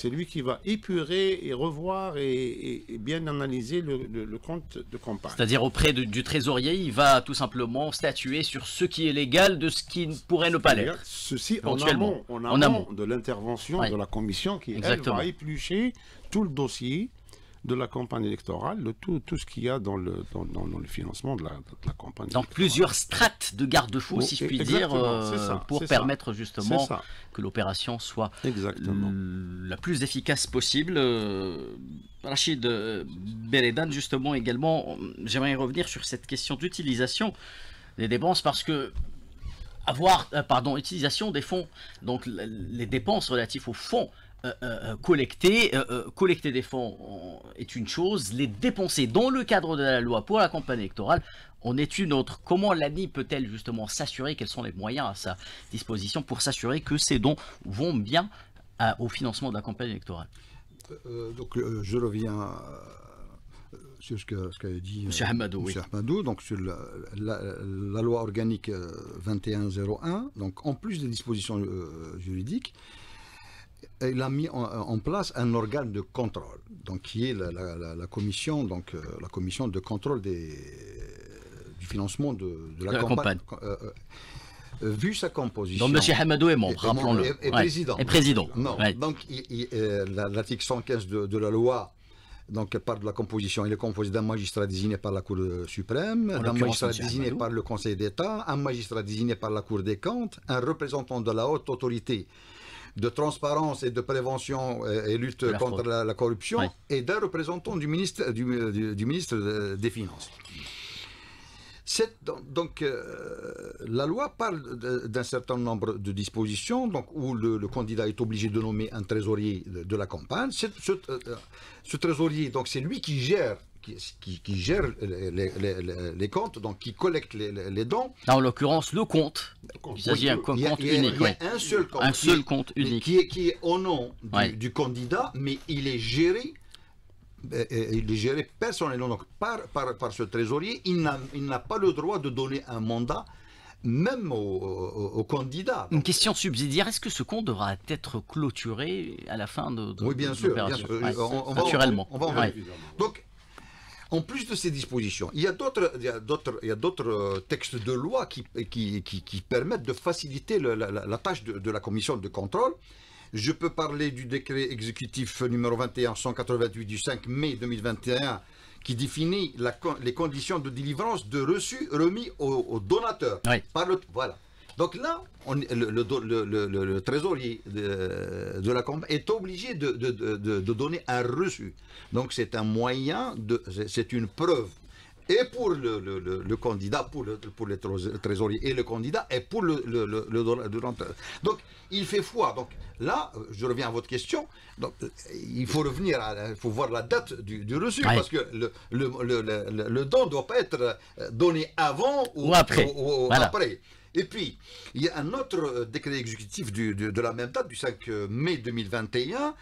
c'est lui qui va épurer et revoir et, et- et bien analyser le, le- le compte de campagne. c'est-à-dire auprès de- du trésorier, il va tout simplement statuer sur ce qui est légal de ce qui ne pourrait ne pas l'être. Ceci en amont, en En amont de l'intervention de la commission qui elle, va éplucher tout le dossier de la campagne électorale, de tout, tout ce qu'il y a dans le, dans, dans- dans le financement de la, de la campagne Donc plusieurs strates de garde-fous, Oh, si je puis dire, euh, ça, pour ça. permettre justement que l'opération soit exactement. la plus efficace possible. Euh, Rachid euh, Beredan, justement, également, j'aimerais revenir sur cette question d'utilisation des dépenses parce que avoir, euh, pardon, utilisation des fonds, donc les dépenses relatives aux fonds euh, euh, euh, euh, collecter des fonds est une chose, les dépenser dans le cadre de la loi pour la campagne électorale en est une autre. Comment l'ANI peut-elle justement s'assurer quels sont les moyens à sa disposition pour s'assurer que ces dons vont bien à- au financement de la campagne électorale? Donc je reviens sur ce qu'a dit Monsieur Hamadou, oui. Ahmadou, donc sur la, la- la loi organique euh, 2101, donc en plus des dispositions juridiques, il a mis en, en place un organe de contrôle, donc qui est la, la- la- la commission, donc euh, la commission de contrôle des, du financement de, de la, campagne. Euh, euh, euh, vu sa composition. Donc Monsieur Hamadou est membre, rappelons-le. et- et Ouais. président. Et président. Non, Ouais. donc l'article 115 de, de la loi donc, parle de la composition. Il est composé d'un magistrat désigné par la Cour suprême, d'un magistrat désigné par le Conseil d'État, un magistrat désigné par la Cour des comptes, un représentant de la haute autorité de transparence et de prévention euh, et lutte la contre la, la corruption Oui. et d'un représentant du ministre, du, du- du ministre euh, des Finances. donc, euh, la loi parle d'un certain nombre de dispositions donc, où le, candidat est obligé de nommer un trésorier de, la campagne. Ce, ce, trésorier, donc c'est lui qui gère qui, gère les, comptes, donc qui collecte les, dons. en l'occurrence, le compte. Il s'agit d'un compte unique. Il y a un seul compte. Un seul compte unique. Qui est, qui est au nom du, candidat, mais il est géré euh, euh, il est géré personnellement donc par, par, par ce trésorier. Il n'a pas le droit de donner un mandat même au, candidat. Une question subsidiaire, est-ce que ce compte devra être clôturé à la fin de, de Oui, bien sûr, naturellement. Donc, en plus de ces dispositions, il y a d'autres, euh, textes de loi qui, qui, permettent de faciliter la, tâche de, la commission de contrôle. Je peux parler du décret exécutif numéro 21 188 du 5 mai 2021 qui définit les conditions de délivrance de reçus remis aux, donateurs. voilà. Donc là, le, trésorier de, la campagne est obligé de, donner un reçu. Donc c'est un moyen, c'est une preuve. Et pour le, candidat, pour le, pour trésorier et le candidat, et pour le, donateur. Donc il fait foi. Donc là, je reviens à votre question. Donc, il faut revenir, il faut voir la date du, reçu, parce que le, le, don ne doit pas être donné avant ou, après. après. Et puis, il y a un autre euh, décret exécutif de, la même date, du 5 euh, mai 2021,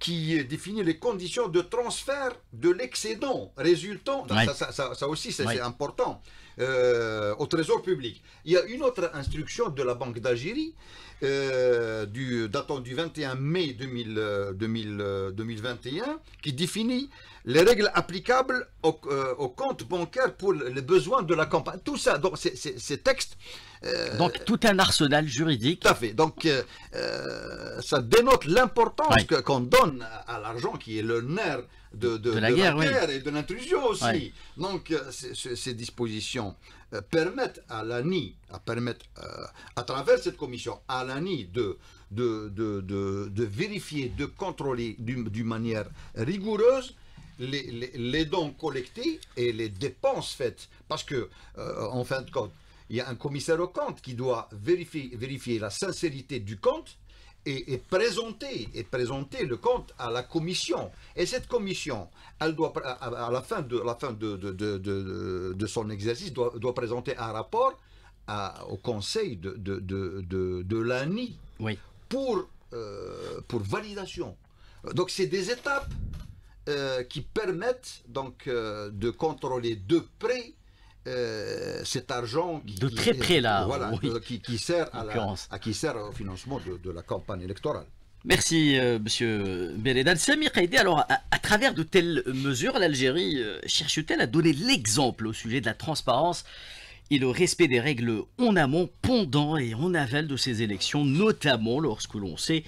qui définit les conditions de transfert de l'excédent résultant, ça, aussi c'est important, euh, au trésor public. Il y a une autre instruction de la Banque d'Algérie, du, datant du 21 mai 2021, qui définit les règles applicables au, au compte bancaire pour les besoins de la campagne. Tout ça, donc ces textes euh, donc tout un arsenal juridique. Tout à fait. Donc euh, euh, ça dénote l'importance qu'on donne à l'argent qui est le nerf de, la, guerre, et de l'intrusion aussi. Donc ces dispositions permettent à l'ANI, à, permettre, à travers cette commission, à l'ANI de, de, de, vérifier, de contrôler d'une manière rigoureuse les, les, dons collectés et les dépenses faites. Parce que, en fin de compte, il y a un commissaire au compte qui doit vérifier, vérifier la sincérité du compte et, présenter, et présenter le compte à la commission. Et cette commission, elle doit, à, la fin de, la fin de, de, son exercice, doit, doit, présenter un rapport au conseil de, de, l'ANI oui. pour, euh, pour validation. Donc c'est des étapes euh, qui permettent donc euh, de contrôler de près euh, cet argent qui, de très près là, qui, sert à, qui sert au financement de, la campagne électorale. Merci, euh, Monsieur Beredan. Samir Haïdé, alors, à, travers de telles mesures, l'Algérie euh, cherche-t-elle à donner l'exemple au sujet de la transparence et le respect des règles en amont, pendant et en aval de ces élections, notamment lorsque l'on sait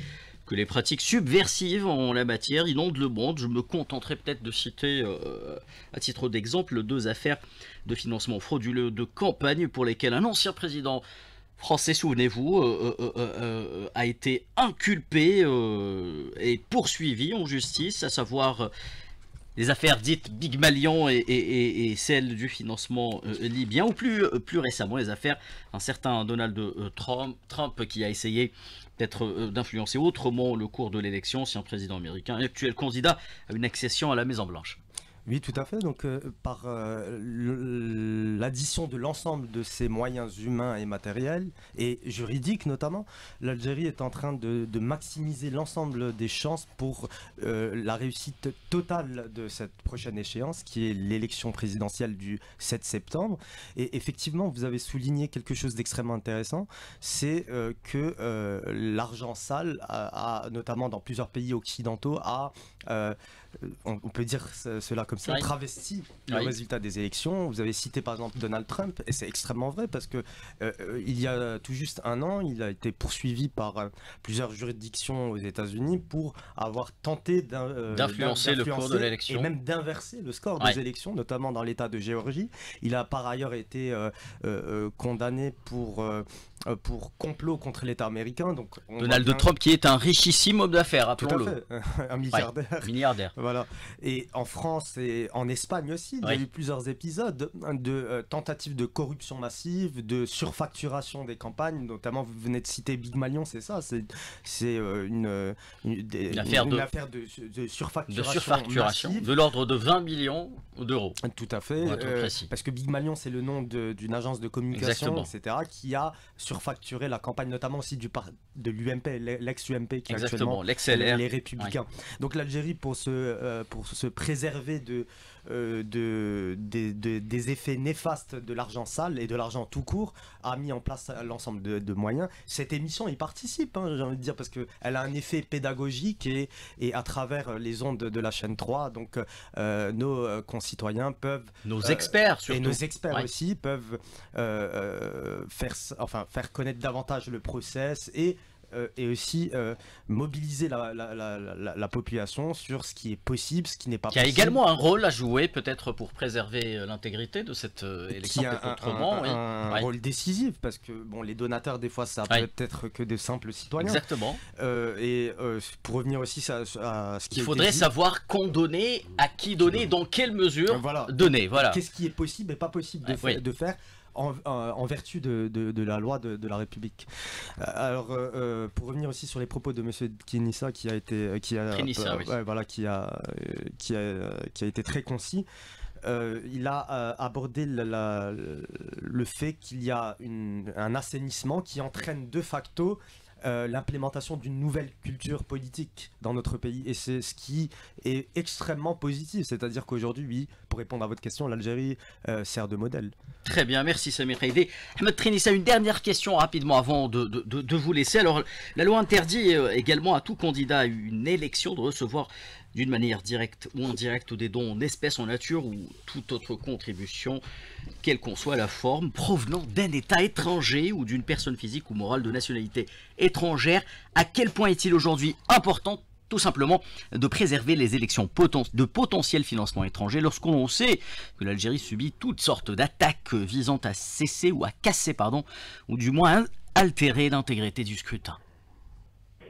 que les pratiques subversives en la matière inondent le monde. Je me contenterai peut-être de citer, euh, à titre d'exemple, deux affaires de financement frauduleux de campagne pour lesquelles un ancien président français, souvenez-vous, euh, euh, a été inculpé et poursuivi en justice, à savoir les affaires dites Big Malion et, celles du financement libyen, ou plus, récemment les affaires d'un certain Donald Trump, Trump qui a essayé d'être euh, d'influencer autrement le cours de l'élection si un président américain actuel candidat à une accession à la Maison Blanche. Oui, tout à fait. Donc, euh, par euh, l'addition de l'ensemble de ces moyens humains et matériels, et juridiques notamment, l'Algérie est en train de, maximiser l'ensemble des chances pour euh, la réussite totale de cette prochaine échéance, qui est l'élection présidentielle du 7 septembre. Et effectivement, vous avez souligné quelque chose d'extrêmement intéressant, c'est que l'argent sale, a, notamment dans plusieurs pays occidentaux, a on, peut dire cela comme ça, travesti le résultat des élections. Vous avez cité par exemple Donald Trump, et c'est extrêmement vrai parce que euh, euh, il y a tout juste un an, il a été poursuivi par euh, plusieurs juridictions aux États-Unis pour avoir tenté d'influencer le cours de l'élection. et même d'inverser le score des élections, notamment dans l'État de Géorgie. Il a par ailleurs été condamné pour pour complot contre l'État américain. Donc Donald Trump qui est un richissime homme d'affaires, appelons-le. un milliardaire. milliardaire. Voilà. Et en France et, en Espagne aussi. Il y a eu plusieurs épisodes de euh, tentatives de corruption massive, de surfacturation des campagnes. Notamment, vous venez de citer Big Malion, c'est ça? C'est euh, une, une, affaire, de, de, surfacturation, de, surfacturation de l'ordre de 20 millions d'euros. Tout à fait. parce que Big Malion, c'est le nom d'une agence de communication, etc., qui a surfacturé la campagne, notamment aussi du de l'UMP, l'ex-UMP, qui est actuellement les Républicains. Donc l'Algérie, pour se, pour se préserver de, euh, de, des effets néfastes de l'argent sale et de l'argent tout court, a mis en place l'ensemble de, moyens. Cette émission y participe, hein, j'ai envie de dire, parce qu'elle a un effet pédagogique et, et à travers les ondes de la chaîne 3, donc euh, nos concitoyens peuvent... Nos experts surtout. Et nos experts aussi peuvent euh, faire, enfin, faire connaître davantage le process et euh, et aussi euh, mobiliser la, la, la, la, population sur ce qui est possible, ce qui n'est pas possible. Qui a également un rôle à jouer peut-être pour préserver euh, l'intégrité de cette élection qui a un, un, rôle décisif parce que bon, les donateurs des fois ça peut être que de simples citoyens. Exactement. et pour revenir aussi à, ce qui il faudrait savoir quand donner, à qui donner, dans quelle mesure donner. Voilà. Qu'est-ce qui est possible et pas possible de, de faire en, vertu de, la loi de, la République. Euh, alors, euh, euh, pour revenir aussi sur les propos de M. Kinissa, qui a été, qui a, voilà, qui a, qui a, qui a été très concis. il a abordé le fait qu'il y a un assainissement qui entraîne de facto euh, l'implémentation d'une nouvelle culture politique dans notre pays. Et c'est ce qui est extrêmement positif. C'est-à-dire qu'aujourd'hui, oui, répondre à votre question, l'Algérie euh, sert de modèle. Très bien, merci Samir Haïdé. Ahmed Trinissa, une dernière question rapidement avant de, de, vous laisser. Alors, la loi interdit euh, également à tout candidat à une élection de recevoir d'une manière directe ou indirecte des dons en espèces, en nature ou toute autre contribution, quelle qu'en soit la forme, provenant d'un État étranger ou d'une personne physique ou morale de nationalité étrangère. À quel point est-il aujourd'hui important tout simplement de préserver les élections de potentiels financements étrangers lorsqu'on sait que l'Algérie subit toutes sortes d'attaques visant à cesser ou à casser, pardon, ou du moins altérer l'intégrité du scrutin.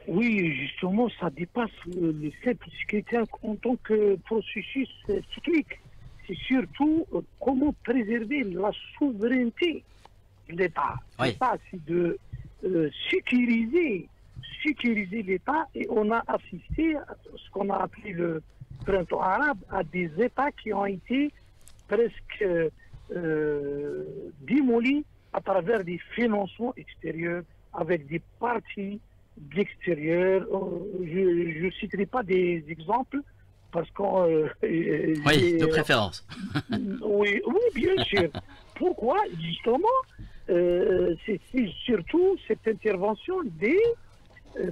Oui, justement, ça dépasse le simple scrutin en tant que processus cyclique. C'est surtout euh, comment préserver la souveraineté de l'État. L'État, c'est de euh, sécuriser, sécuriser l'État et on a assisté à ce qu'on a appelé le printemps arabe à des États qui ont été presque euh, démolis à travers des financements extérieurs avec des partis d'extérieur. Euh, je ne citerai pas des exemples parce qu'on. Euh, oui, de préférence. oui, oui, bien sûr. Pourquoi? Justement, euh, c'est surtout cette intervention des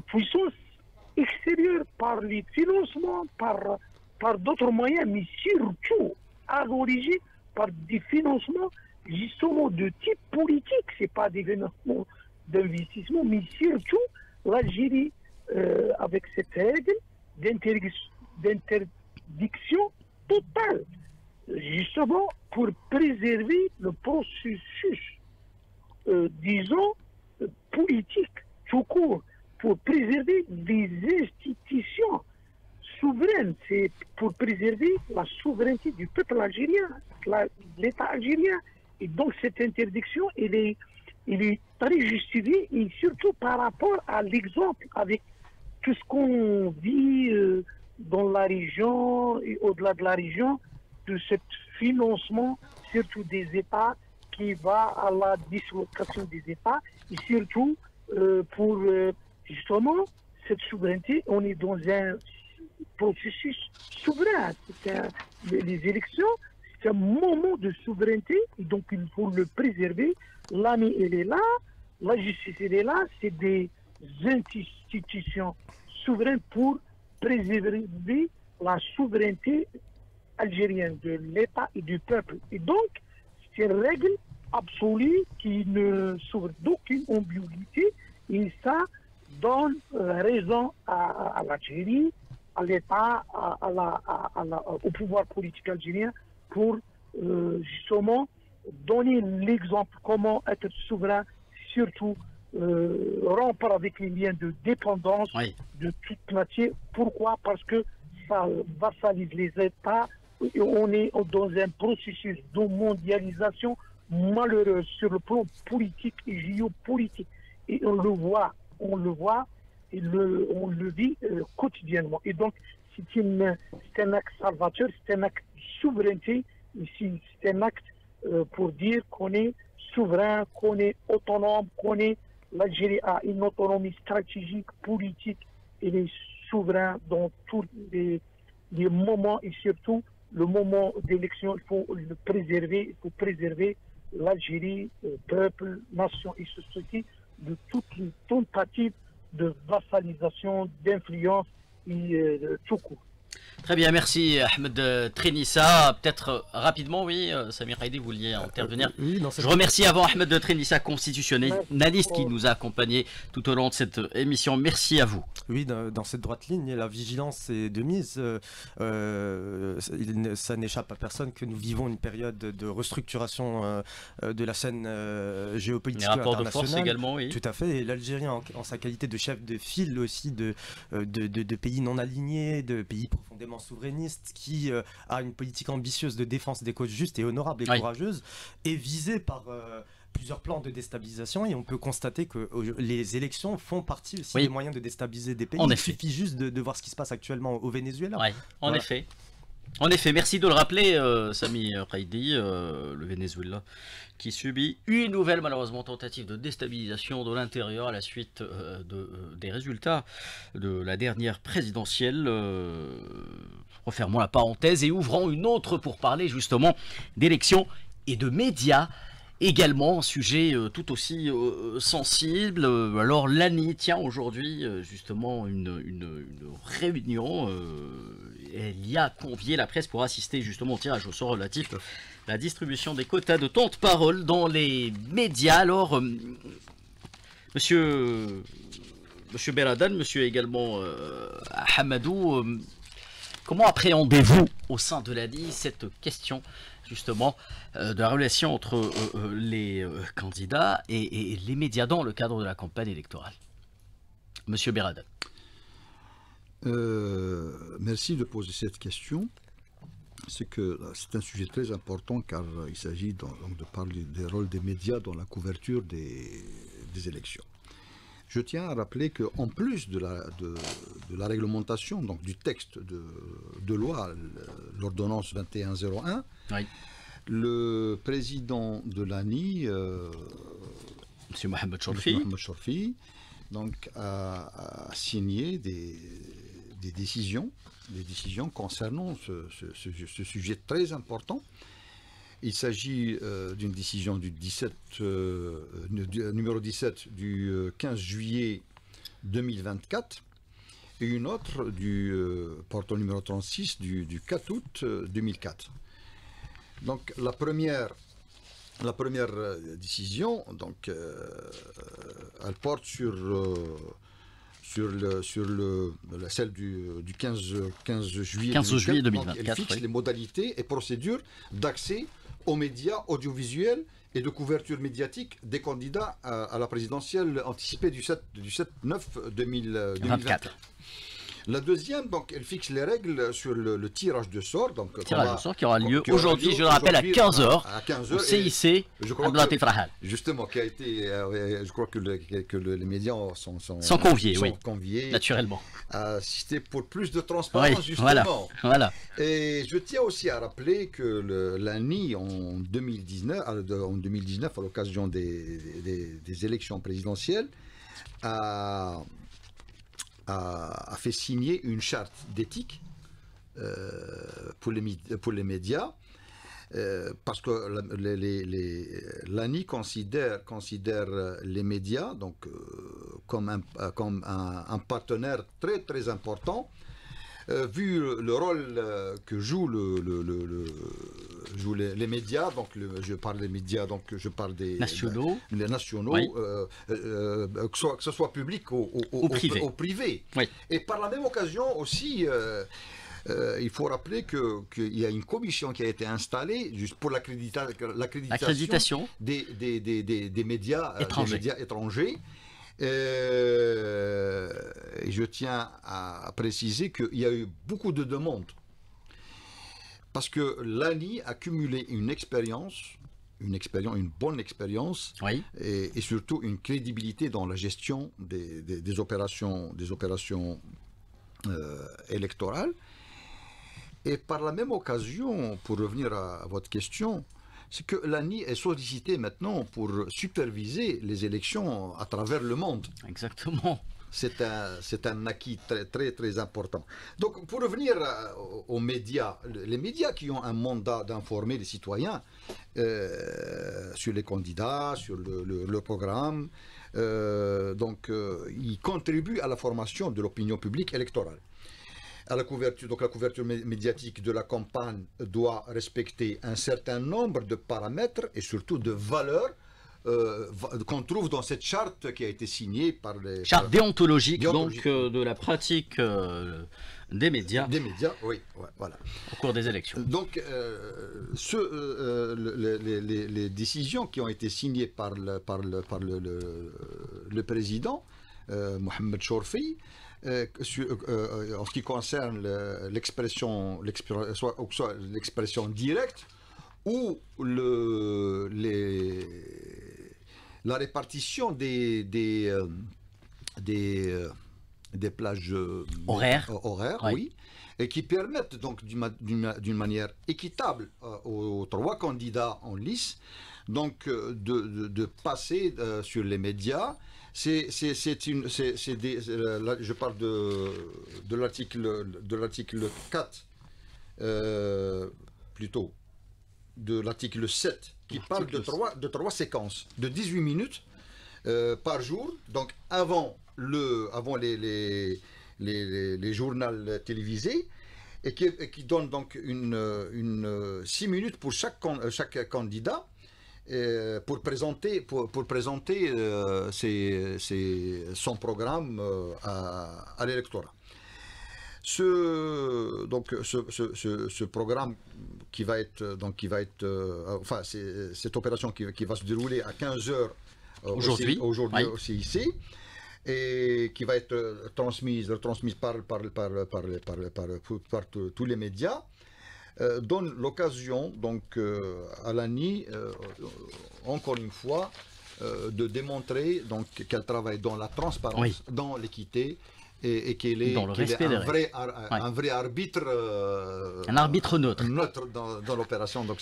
puissances extérieures par les financements, par, par d'autres moyens, mais surtout à l'origine par des financements justement de type politique. Ce n'est pas des financements d'investissement, mais surtout l'Algérie, euh, avec cette règle d'interdiction totale, justement pour préserver le processus, euh, disons, politique, tout court, pour préserver les institutions souveraines, c'est pour préserver la souveraineté du peuple algérien, l'État algérien. Et donc cette interdiction, elle est est très justifié et surtout par rapport à l'exemple avec tout ce qu'on vit euh, dans la région et au-delà de la région, de ce financement, surtout des États, qui va à la dislocation des États et surtout euh, pour euh, justement cette souveraineté, on est dans un processus souverain. les élections, c'est un moment de souveraineté et donc il faut le préserver l'AMI, elle est là, la justice, elle est là, c'est des institutions souveraines pour préserver la souveraineté algérienne de l'État et du peuple. Et donc, c'est une règle absolue qui ne s'ouvre d'aucune ambiguïté et ça donne raison à, l'Algérie, à l'État, au pouvoir politique algérien pour euh, justement donner l'exemple comment être souverain, surtout euh, rompre avec les liens de dépendance de toute matière. Pourquoi? Parce que ça vassalise les États on est dans un processus de mondialisation malheureux sur le plan politique et géopolitique. Et on le voit, on le voit, et on le vit euh, quotidiennement. Et donc, c'est un acte salvateur, c'est un acte de souveraineté, c'est un acte euh, pour dire qu'on est souverain, qu'on est autonome, qu'on est l'Algérie a une autonomie stratégique, politique, elle est souverain dans tous les, moments et surtout le moment d'élection, il faut le préserver, il faut préserver l'Algérie, peuple, nation et société de toutes les de vassalisation, d'influence et euh, de tout coup. Très bien, merci Ahmed euh, Trénissa. Peut-être euh, rapidement, oui, euh, Samir Haïdi, vous vouliez intervenir. Oui, non, Je remercie avant Ahmed Trénissa, constitutionnaliste qui nous a accompagnés tout au long de cette émission. Merci à vous. Oui, dans, cette droite ligne, la vigilance est de mise. Euh, euh, ça n'échappe à personne que nous vivons une période de restructuration euh, de la scène euh, Les géopolitique rapports de internationale. force également, oui. Tout à fait, et l'Algérie en, en sa qualité de chef de file aussi de, euh, de, de- de pays non alignés, de pays profondément souverainistes, qui euh, a une politique ambitieuse de défense des côtes justes et honorable et Oui. courageuse, est visée par euh, plusieurs plans de déstabilisation et on peut constater que les élections font partie aussi Oui. des moyens de déstabiliser des pays. En Il effet. suffit juste de, de voir ce qui se passe actuellement au Venezuela. Ouais, en Voilà. effet. En effet, merci de le rappeler, euh, Sami Raidi, euh, le Venezuela, qui subit une nouvelle, malheureusement, tentative de déstabilisation de l'intérieur à la suite euh, euh, des résultats de la dernière présidentielle. Refermons la parenthèse et ouvrons une autre pour parler justement d'élections et de médias. Également, un sujet euh, tout aussi euh, sensible. Euh, alors, l'ANI tient aujourd'hui justement une, réunion. elle y a convié la presse pour assister justement au tirage au sort relatif à la distribution des quotas de temps de parole dans les médias. Alors, monsieur, monsieur Beradan, monsieur également Hamadou, comment appréhendez-vous au sein de l'ANI cette question justement euh, de la relation entre euh, euh, les candidats et, les médias dans le cadre de la campagne électorale Monsieur. Euh, merci de poser cette question. C'est un sujet très important car il s'agit de parler des rôles des médias dans la couverture des, élections. Je tiens à rappeler qu'en plus de la, réglementation, donc du texte de, loi, l'ordonnance 2101, Oui. le président de l'ANI, euh, Monsieur Mohamed Chorfi. Donc a, a signé des, des décisions, des décisions concernant ce, ce- ce- ce sujet très important. Il s'agit euh, d'une décision du 17, euh, du- numéro 17 du euh, 15 juillet 2024 et une autre du euh, portant numéro 36 du, du 4 août euh, 2004. Donc la première, la première euh, décision, donc, euh, elle porte sur, euh, sur, le, sur le, la- celle du, du 15, 15 juillet 15 juillet Donc, 2024, elle fixe oui. les modalités et procédures d'accès aux médias audiovisuels et de couverture médiatique des candidats à, à la présidentielle anticipée du 7, du 7 9 2000, euh, 2024. La deuxième, donc, elle fixe les règles sur le, le tirage de sort. Donc, qu'on Tirage au sort qui aura lieu aujourd'hui, je le rappelle, à aujourd'hui 15h à 15 au heures, et CIC je crois que-. Justement, qui a été, euh, je crois que, le- que le- les médias sont, sont, Sont conviés, sont oui. conviés Naturellement. à assister pour plus de transparence, Oui, justement. voilà. Voilà. Et je tiens aussi à rappeler que le- l'ANI en 2019, à, de- en 2019, à l'occasion des, des- des élections présidentielles, a, a- fait signer une charte d'éthique euh, pour, les, médias. euh, parce que l'ANI considère, euh, les médias comme, un, partenaire très très important vu le, le rôle que le- le- jouent les, les médias, donc le- je parle des médias, donc je parle des Nationaux. les nationaux, Oui. euh, euh, euh, que, soit- que ce soit public ou, ou- Ou privé. au privé. Oui. Et par la même occasion aussi, euh, euh, il faut rappeler que- qu'il y a une commission qui a été installée juste pour l'accrédita- l'accréditation Accréditation. des, des, des, des, des médias euh, Étrangers. médias étrangers. Euh, et je tiens à préciser qu'il y a eu beaucoup de demandes parce que l'ANI a cumulé une expérience, une expérience, une bonne expérience, Oui. et, et surtout une crédibilité dans la gestion des, des- des opérations, des opérations euh, électorales. Et par la même occasion, pour revenir à, à votre question, c'est que l'ANI est sollicité maintenant pour superviser les élections à travers le monde. Exactement. C'est un, acquis très, important. Donc, pour revenir à- aux, médias, le- les médias qui ont un mandat d'informer les citoyens euh, sur les candidats, sur le, programme, euh, donc, euh, ils contribuent à la formation de l'opinion publique électorale. La couverture, la couverture mé- médiatique de la campagne doit respecter un certain nombre de paramètres et surtout de valeurs euh, qu'on trouve dans cette charte qui a été signée par les Charte par- déontologique, Déontologique. donc euh, de la pratique euh, des médias des médias. Oui, ouais, voilà. au cours des élections. Donc, ce, le- le- les, les- les décisions qui ont été signées par le, par le, par le, le- le président, Mohamed euh, sur- euh, euh, en ce qui concerne le- l'expression, l'expr- soit, ou soit l'expression directe, ou le, les, la répartition des, des, euh, des, euh, des plages euh, Horaires. horaires, Ouais. oui, et qui permettent donc d'une ma- d'une ma- d'une manière équitable aux trois candidats en lice donc de, de- de passer euh, sur les médias. C'est une c'est des je parle de de l'article de l'article 4 euh, plutôt de l'article 7 qui parle de trois de trois séquences de 18 minutes euh, par jour, donc avant, le, avant les, les, les, les- journaux télévisés, et qui, et qui donne donc une, une, six minutes pour chaque, euh, chaque candidat euh, pour présenter, pour, pour présenter euh, ses- ses- son programme à, à l'électorat. Ce, donc, ce, ce- ce- programme qui va être, donc, qui va être euh, enfin, cette opération qui, qui va se dérouler à 15 heures euh, au Aujourd'hui, aujourd'hui oui. au CIC et qui va être euh, transmise, retransmise par, par, par, par, par, par- par tous- tous les médias, euh, donne l'occasion donc euh, à l'ANI, euh, encore une fois, euh, de démontrer donc qu'elle travaille dans la transparence, Oui. dans l'équité et, et qu'elle est, Dans le qu'elle est respect des un, vrai, ar- Ouais. un vrai arbitre. euh, Un arbitre neutre. neutre dans, dans l'opération, donc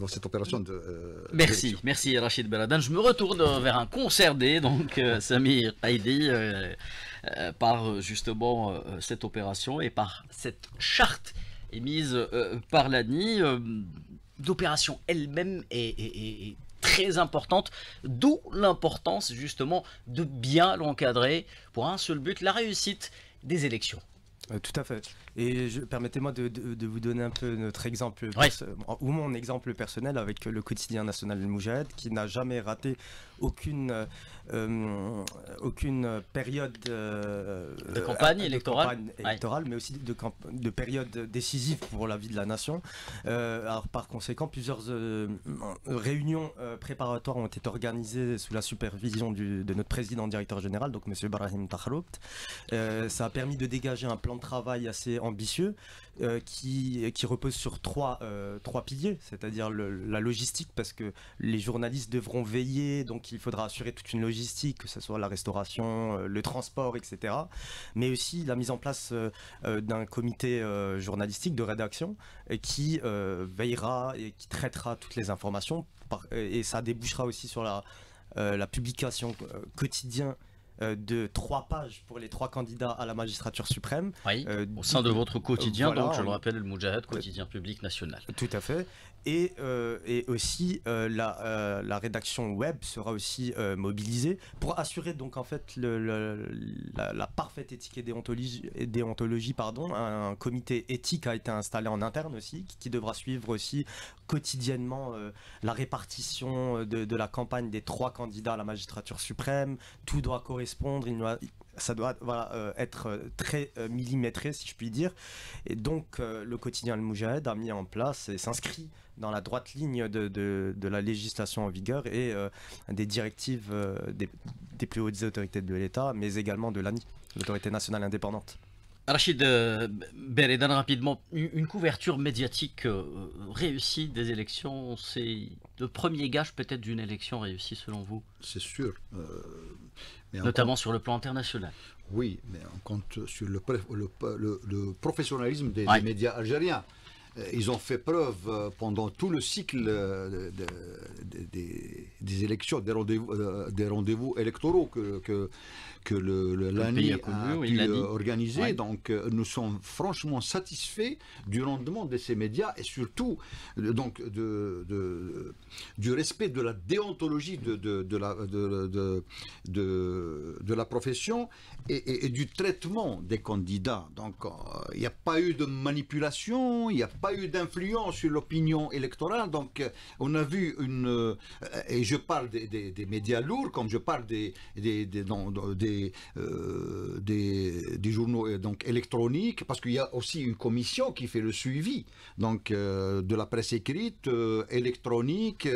dans cette opération de. euh, Merci, merci Rachid Beladan. Je me retourne euh, vers un concerné, donc euh, Samir Haïdi, euh, euh, par euh, justement euh, cette opération et par cette charte émise euh, par l'ANI. euh, L'opération elle-même est, est- est- est très importante, d'où l'importance justement de bien l'encadrer pour un seul but, la réussite des élections. Euh, tout à fait. Et permettez-moi de, de- de vous donner un peu notre exemple, ou mon exemple personnel avec le quotidien national El Moujahid, qui n'a jamais raté aucune, euh, euh, aucune période euh, De campagne électorale. campagne Ouais. électorale, mais aussi de, de période décisive pour la vie de la nation. Alors par conséquent, plusieurs réunions préparatoires ont été organisées sous la supervision du- de notre président directeur général, donc M. Brahim Tahrout. Euh, ça a permis de dégager un plan de travail assez ambitieux qui, qui repose sur trois, trois piliers, c'est-à-dire la logistique, parce que les journalistes devront veiller, donc il faudra assurer toute une logistique, que ce soit la restauration, euh, le transport, etc. Mais aussi la mise en place euh, euh, d'un comité journalistique de rédaction qui veillera et qui traitera toutes les informations, et ça débouchera aussi sur la, la publication quotidienne de trois pages pour les trois candidats à la magistrature suprême. Oui. Euh, Au sein de votre quotidien, voilà, donc je le rappelle, le Moudjahid, quotidien public national. Tout à fait. Et, euh, et aussi euh, la, euh, la rédaction web sera aussi mobilisée pour assurer donc en fait la, parfaite éthique et déontologie. Un, comité éthique a été installé en interne aussi qui, devra suivre aussi quotidiennement la répartition de, la campagne des trois candidats à la magistrature suprême. Tout doit correspondre. Ça doit voilà, euh, être euh, très euh, millimétré si je puis dire. Et donc, euh, le quotidien Le Moujahid a mis en place et s'inscrit dans la droite ligne de, de- de la législation en vigueur et euh, des directives euh, des, des plus hautes autorités de l'État, mais également de l'ANI, l'autorité nationale indépendante. Rachid Beredan, rapidement, une couverture médiatique réussie des élections, c'est le premier gage peut-être d'une élection réussie selon vous? C'est sûr. Euh, Notamment sur le plan international. Oui, mais on compte sur le, le, professionnalisme des, médias algériens. Ils ont fait preuve pendant tout le cycle des élections, des rendez-vous électoraux que, que que l'année a, pu euh, organiser. Donc, euh, nous sommes franchement satisfaits du rendement de ces médias et surtout euh, donc, de, du respect de la déontologie de, de, la, de, de, la profession et, du traitement des candidats. Donc, il n'y a pas eu de manipulation, il n'y a pas eu d'influence sur l'opinion électorale. Donc, on a vu une. et je parle des, des, médias lourds, comme je parle des, des, des, euh, des, journaux euh, donc, électroniques, parce qu'il y a aussi une commission qui fait le suivi donc, euh, de la presse écrite, électronique,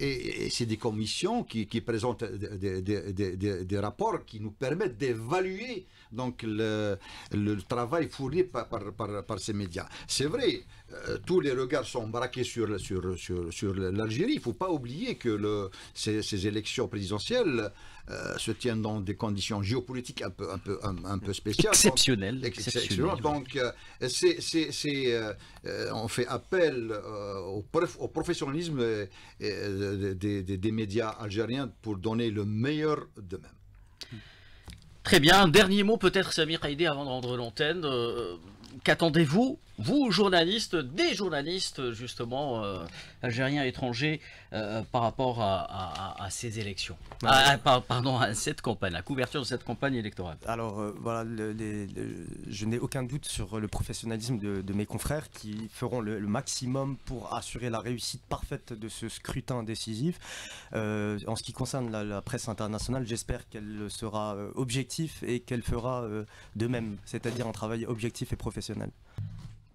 et, c'est des commissions qui, présentent des, rapports qui nous permettent d'évaluer donc le, travail fourni par, ces médias. C'est vrai, tous les regards sont braqués sur, sur, sur, sur l'Algérie. Il ne faut pas oublier que le, ces, ces, élections présidentielles euh, se tiennent dans des conditions géopolitiques un peu, un peu, un, peu spéciales. Exceptionnelles. Donc, euh, c'est, euh, on fait appel au, au, professionnalisme des, des, médias algériens pour donner le meilleur d'eux-mêmes. Très bien. Dernier mot peut-être, Samir Haïdé, avant de rendre l'antenne. Qu'attendez-vous vous, journalistes, des journalistes justement euh, algériens étrangers, euh, par rapport à, ces élections, pardon, à cette campagne, la couverture de cette campagne électorale Alors euh, voilà, je n'ai aucun doute sur le professionnalisme de, mes confrères qui feront le, maximum pour assurer la réussite parfaite de ce scrutin décisif. en ce qui concerne la, la presse internationale, j'espère qu'elle sera objective et qu'elle fera de même, c'est-à-dire un travail objectif et professionnel.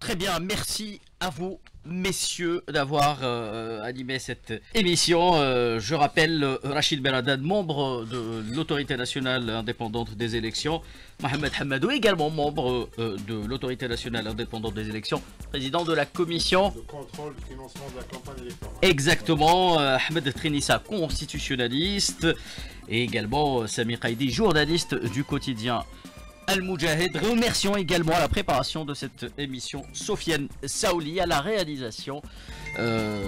Très bien, merci à vous, messieurs, d'avoir euh, animé cette émission. Euh, je rappelle euh, Rachid Beladan, membre de l'autorité nationale indépendante des élections. Mohamed Hamadou, également membre de l'autorité nationale indépendante des élections, président de la commission de contrôle du financement de la campagne électorale. Exactement, Ahmed Trinissa, constitutionnaliste, et également Samir Kaidi, journaliste du quotidien Al-Moujahid. Remercions également à la préparation de cette émission Sofiane Saouli, à la réalisation euh,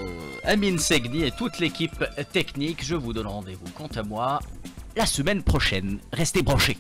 Amin Segni et toute l'équipe technique. Je vous donne rendez-vous quant à moi la semaine prochaine. Restez branchés.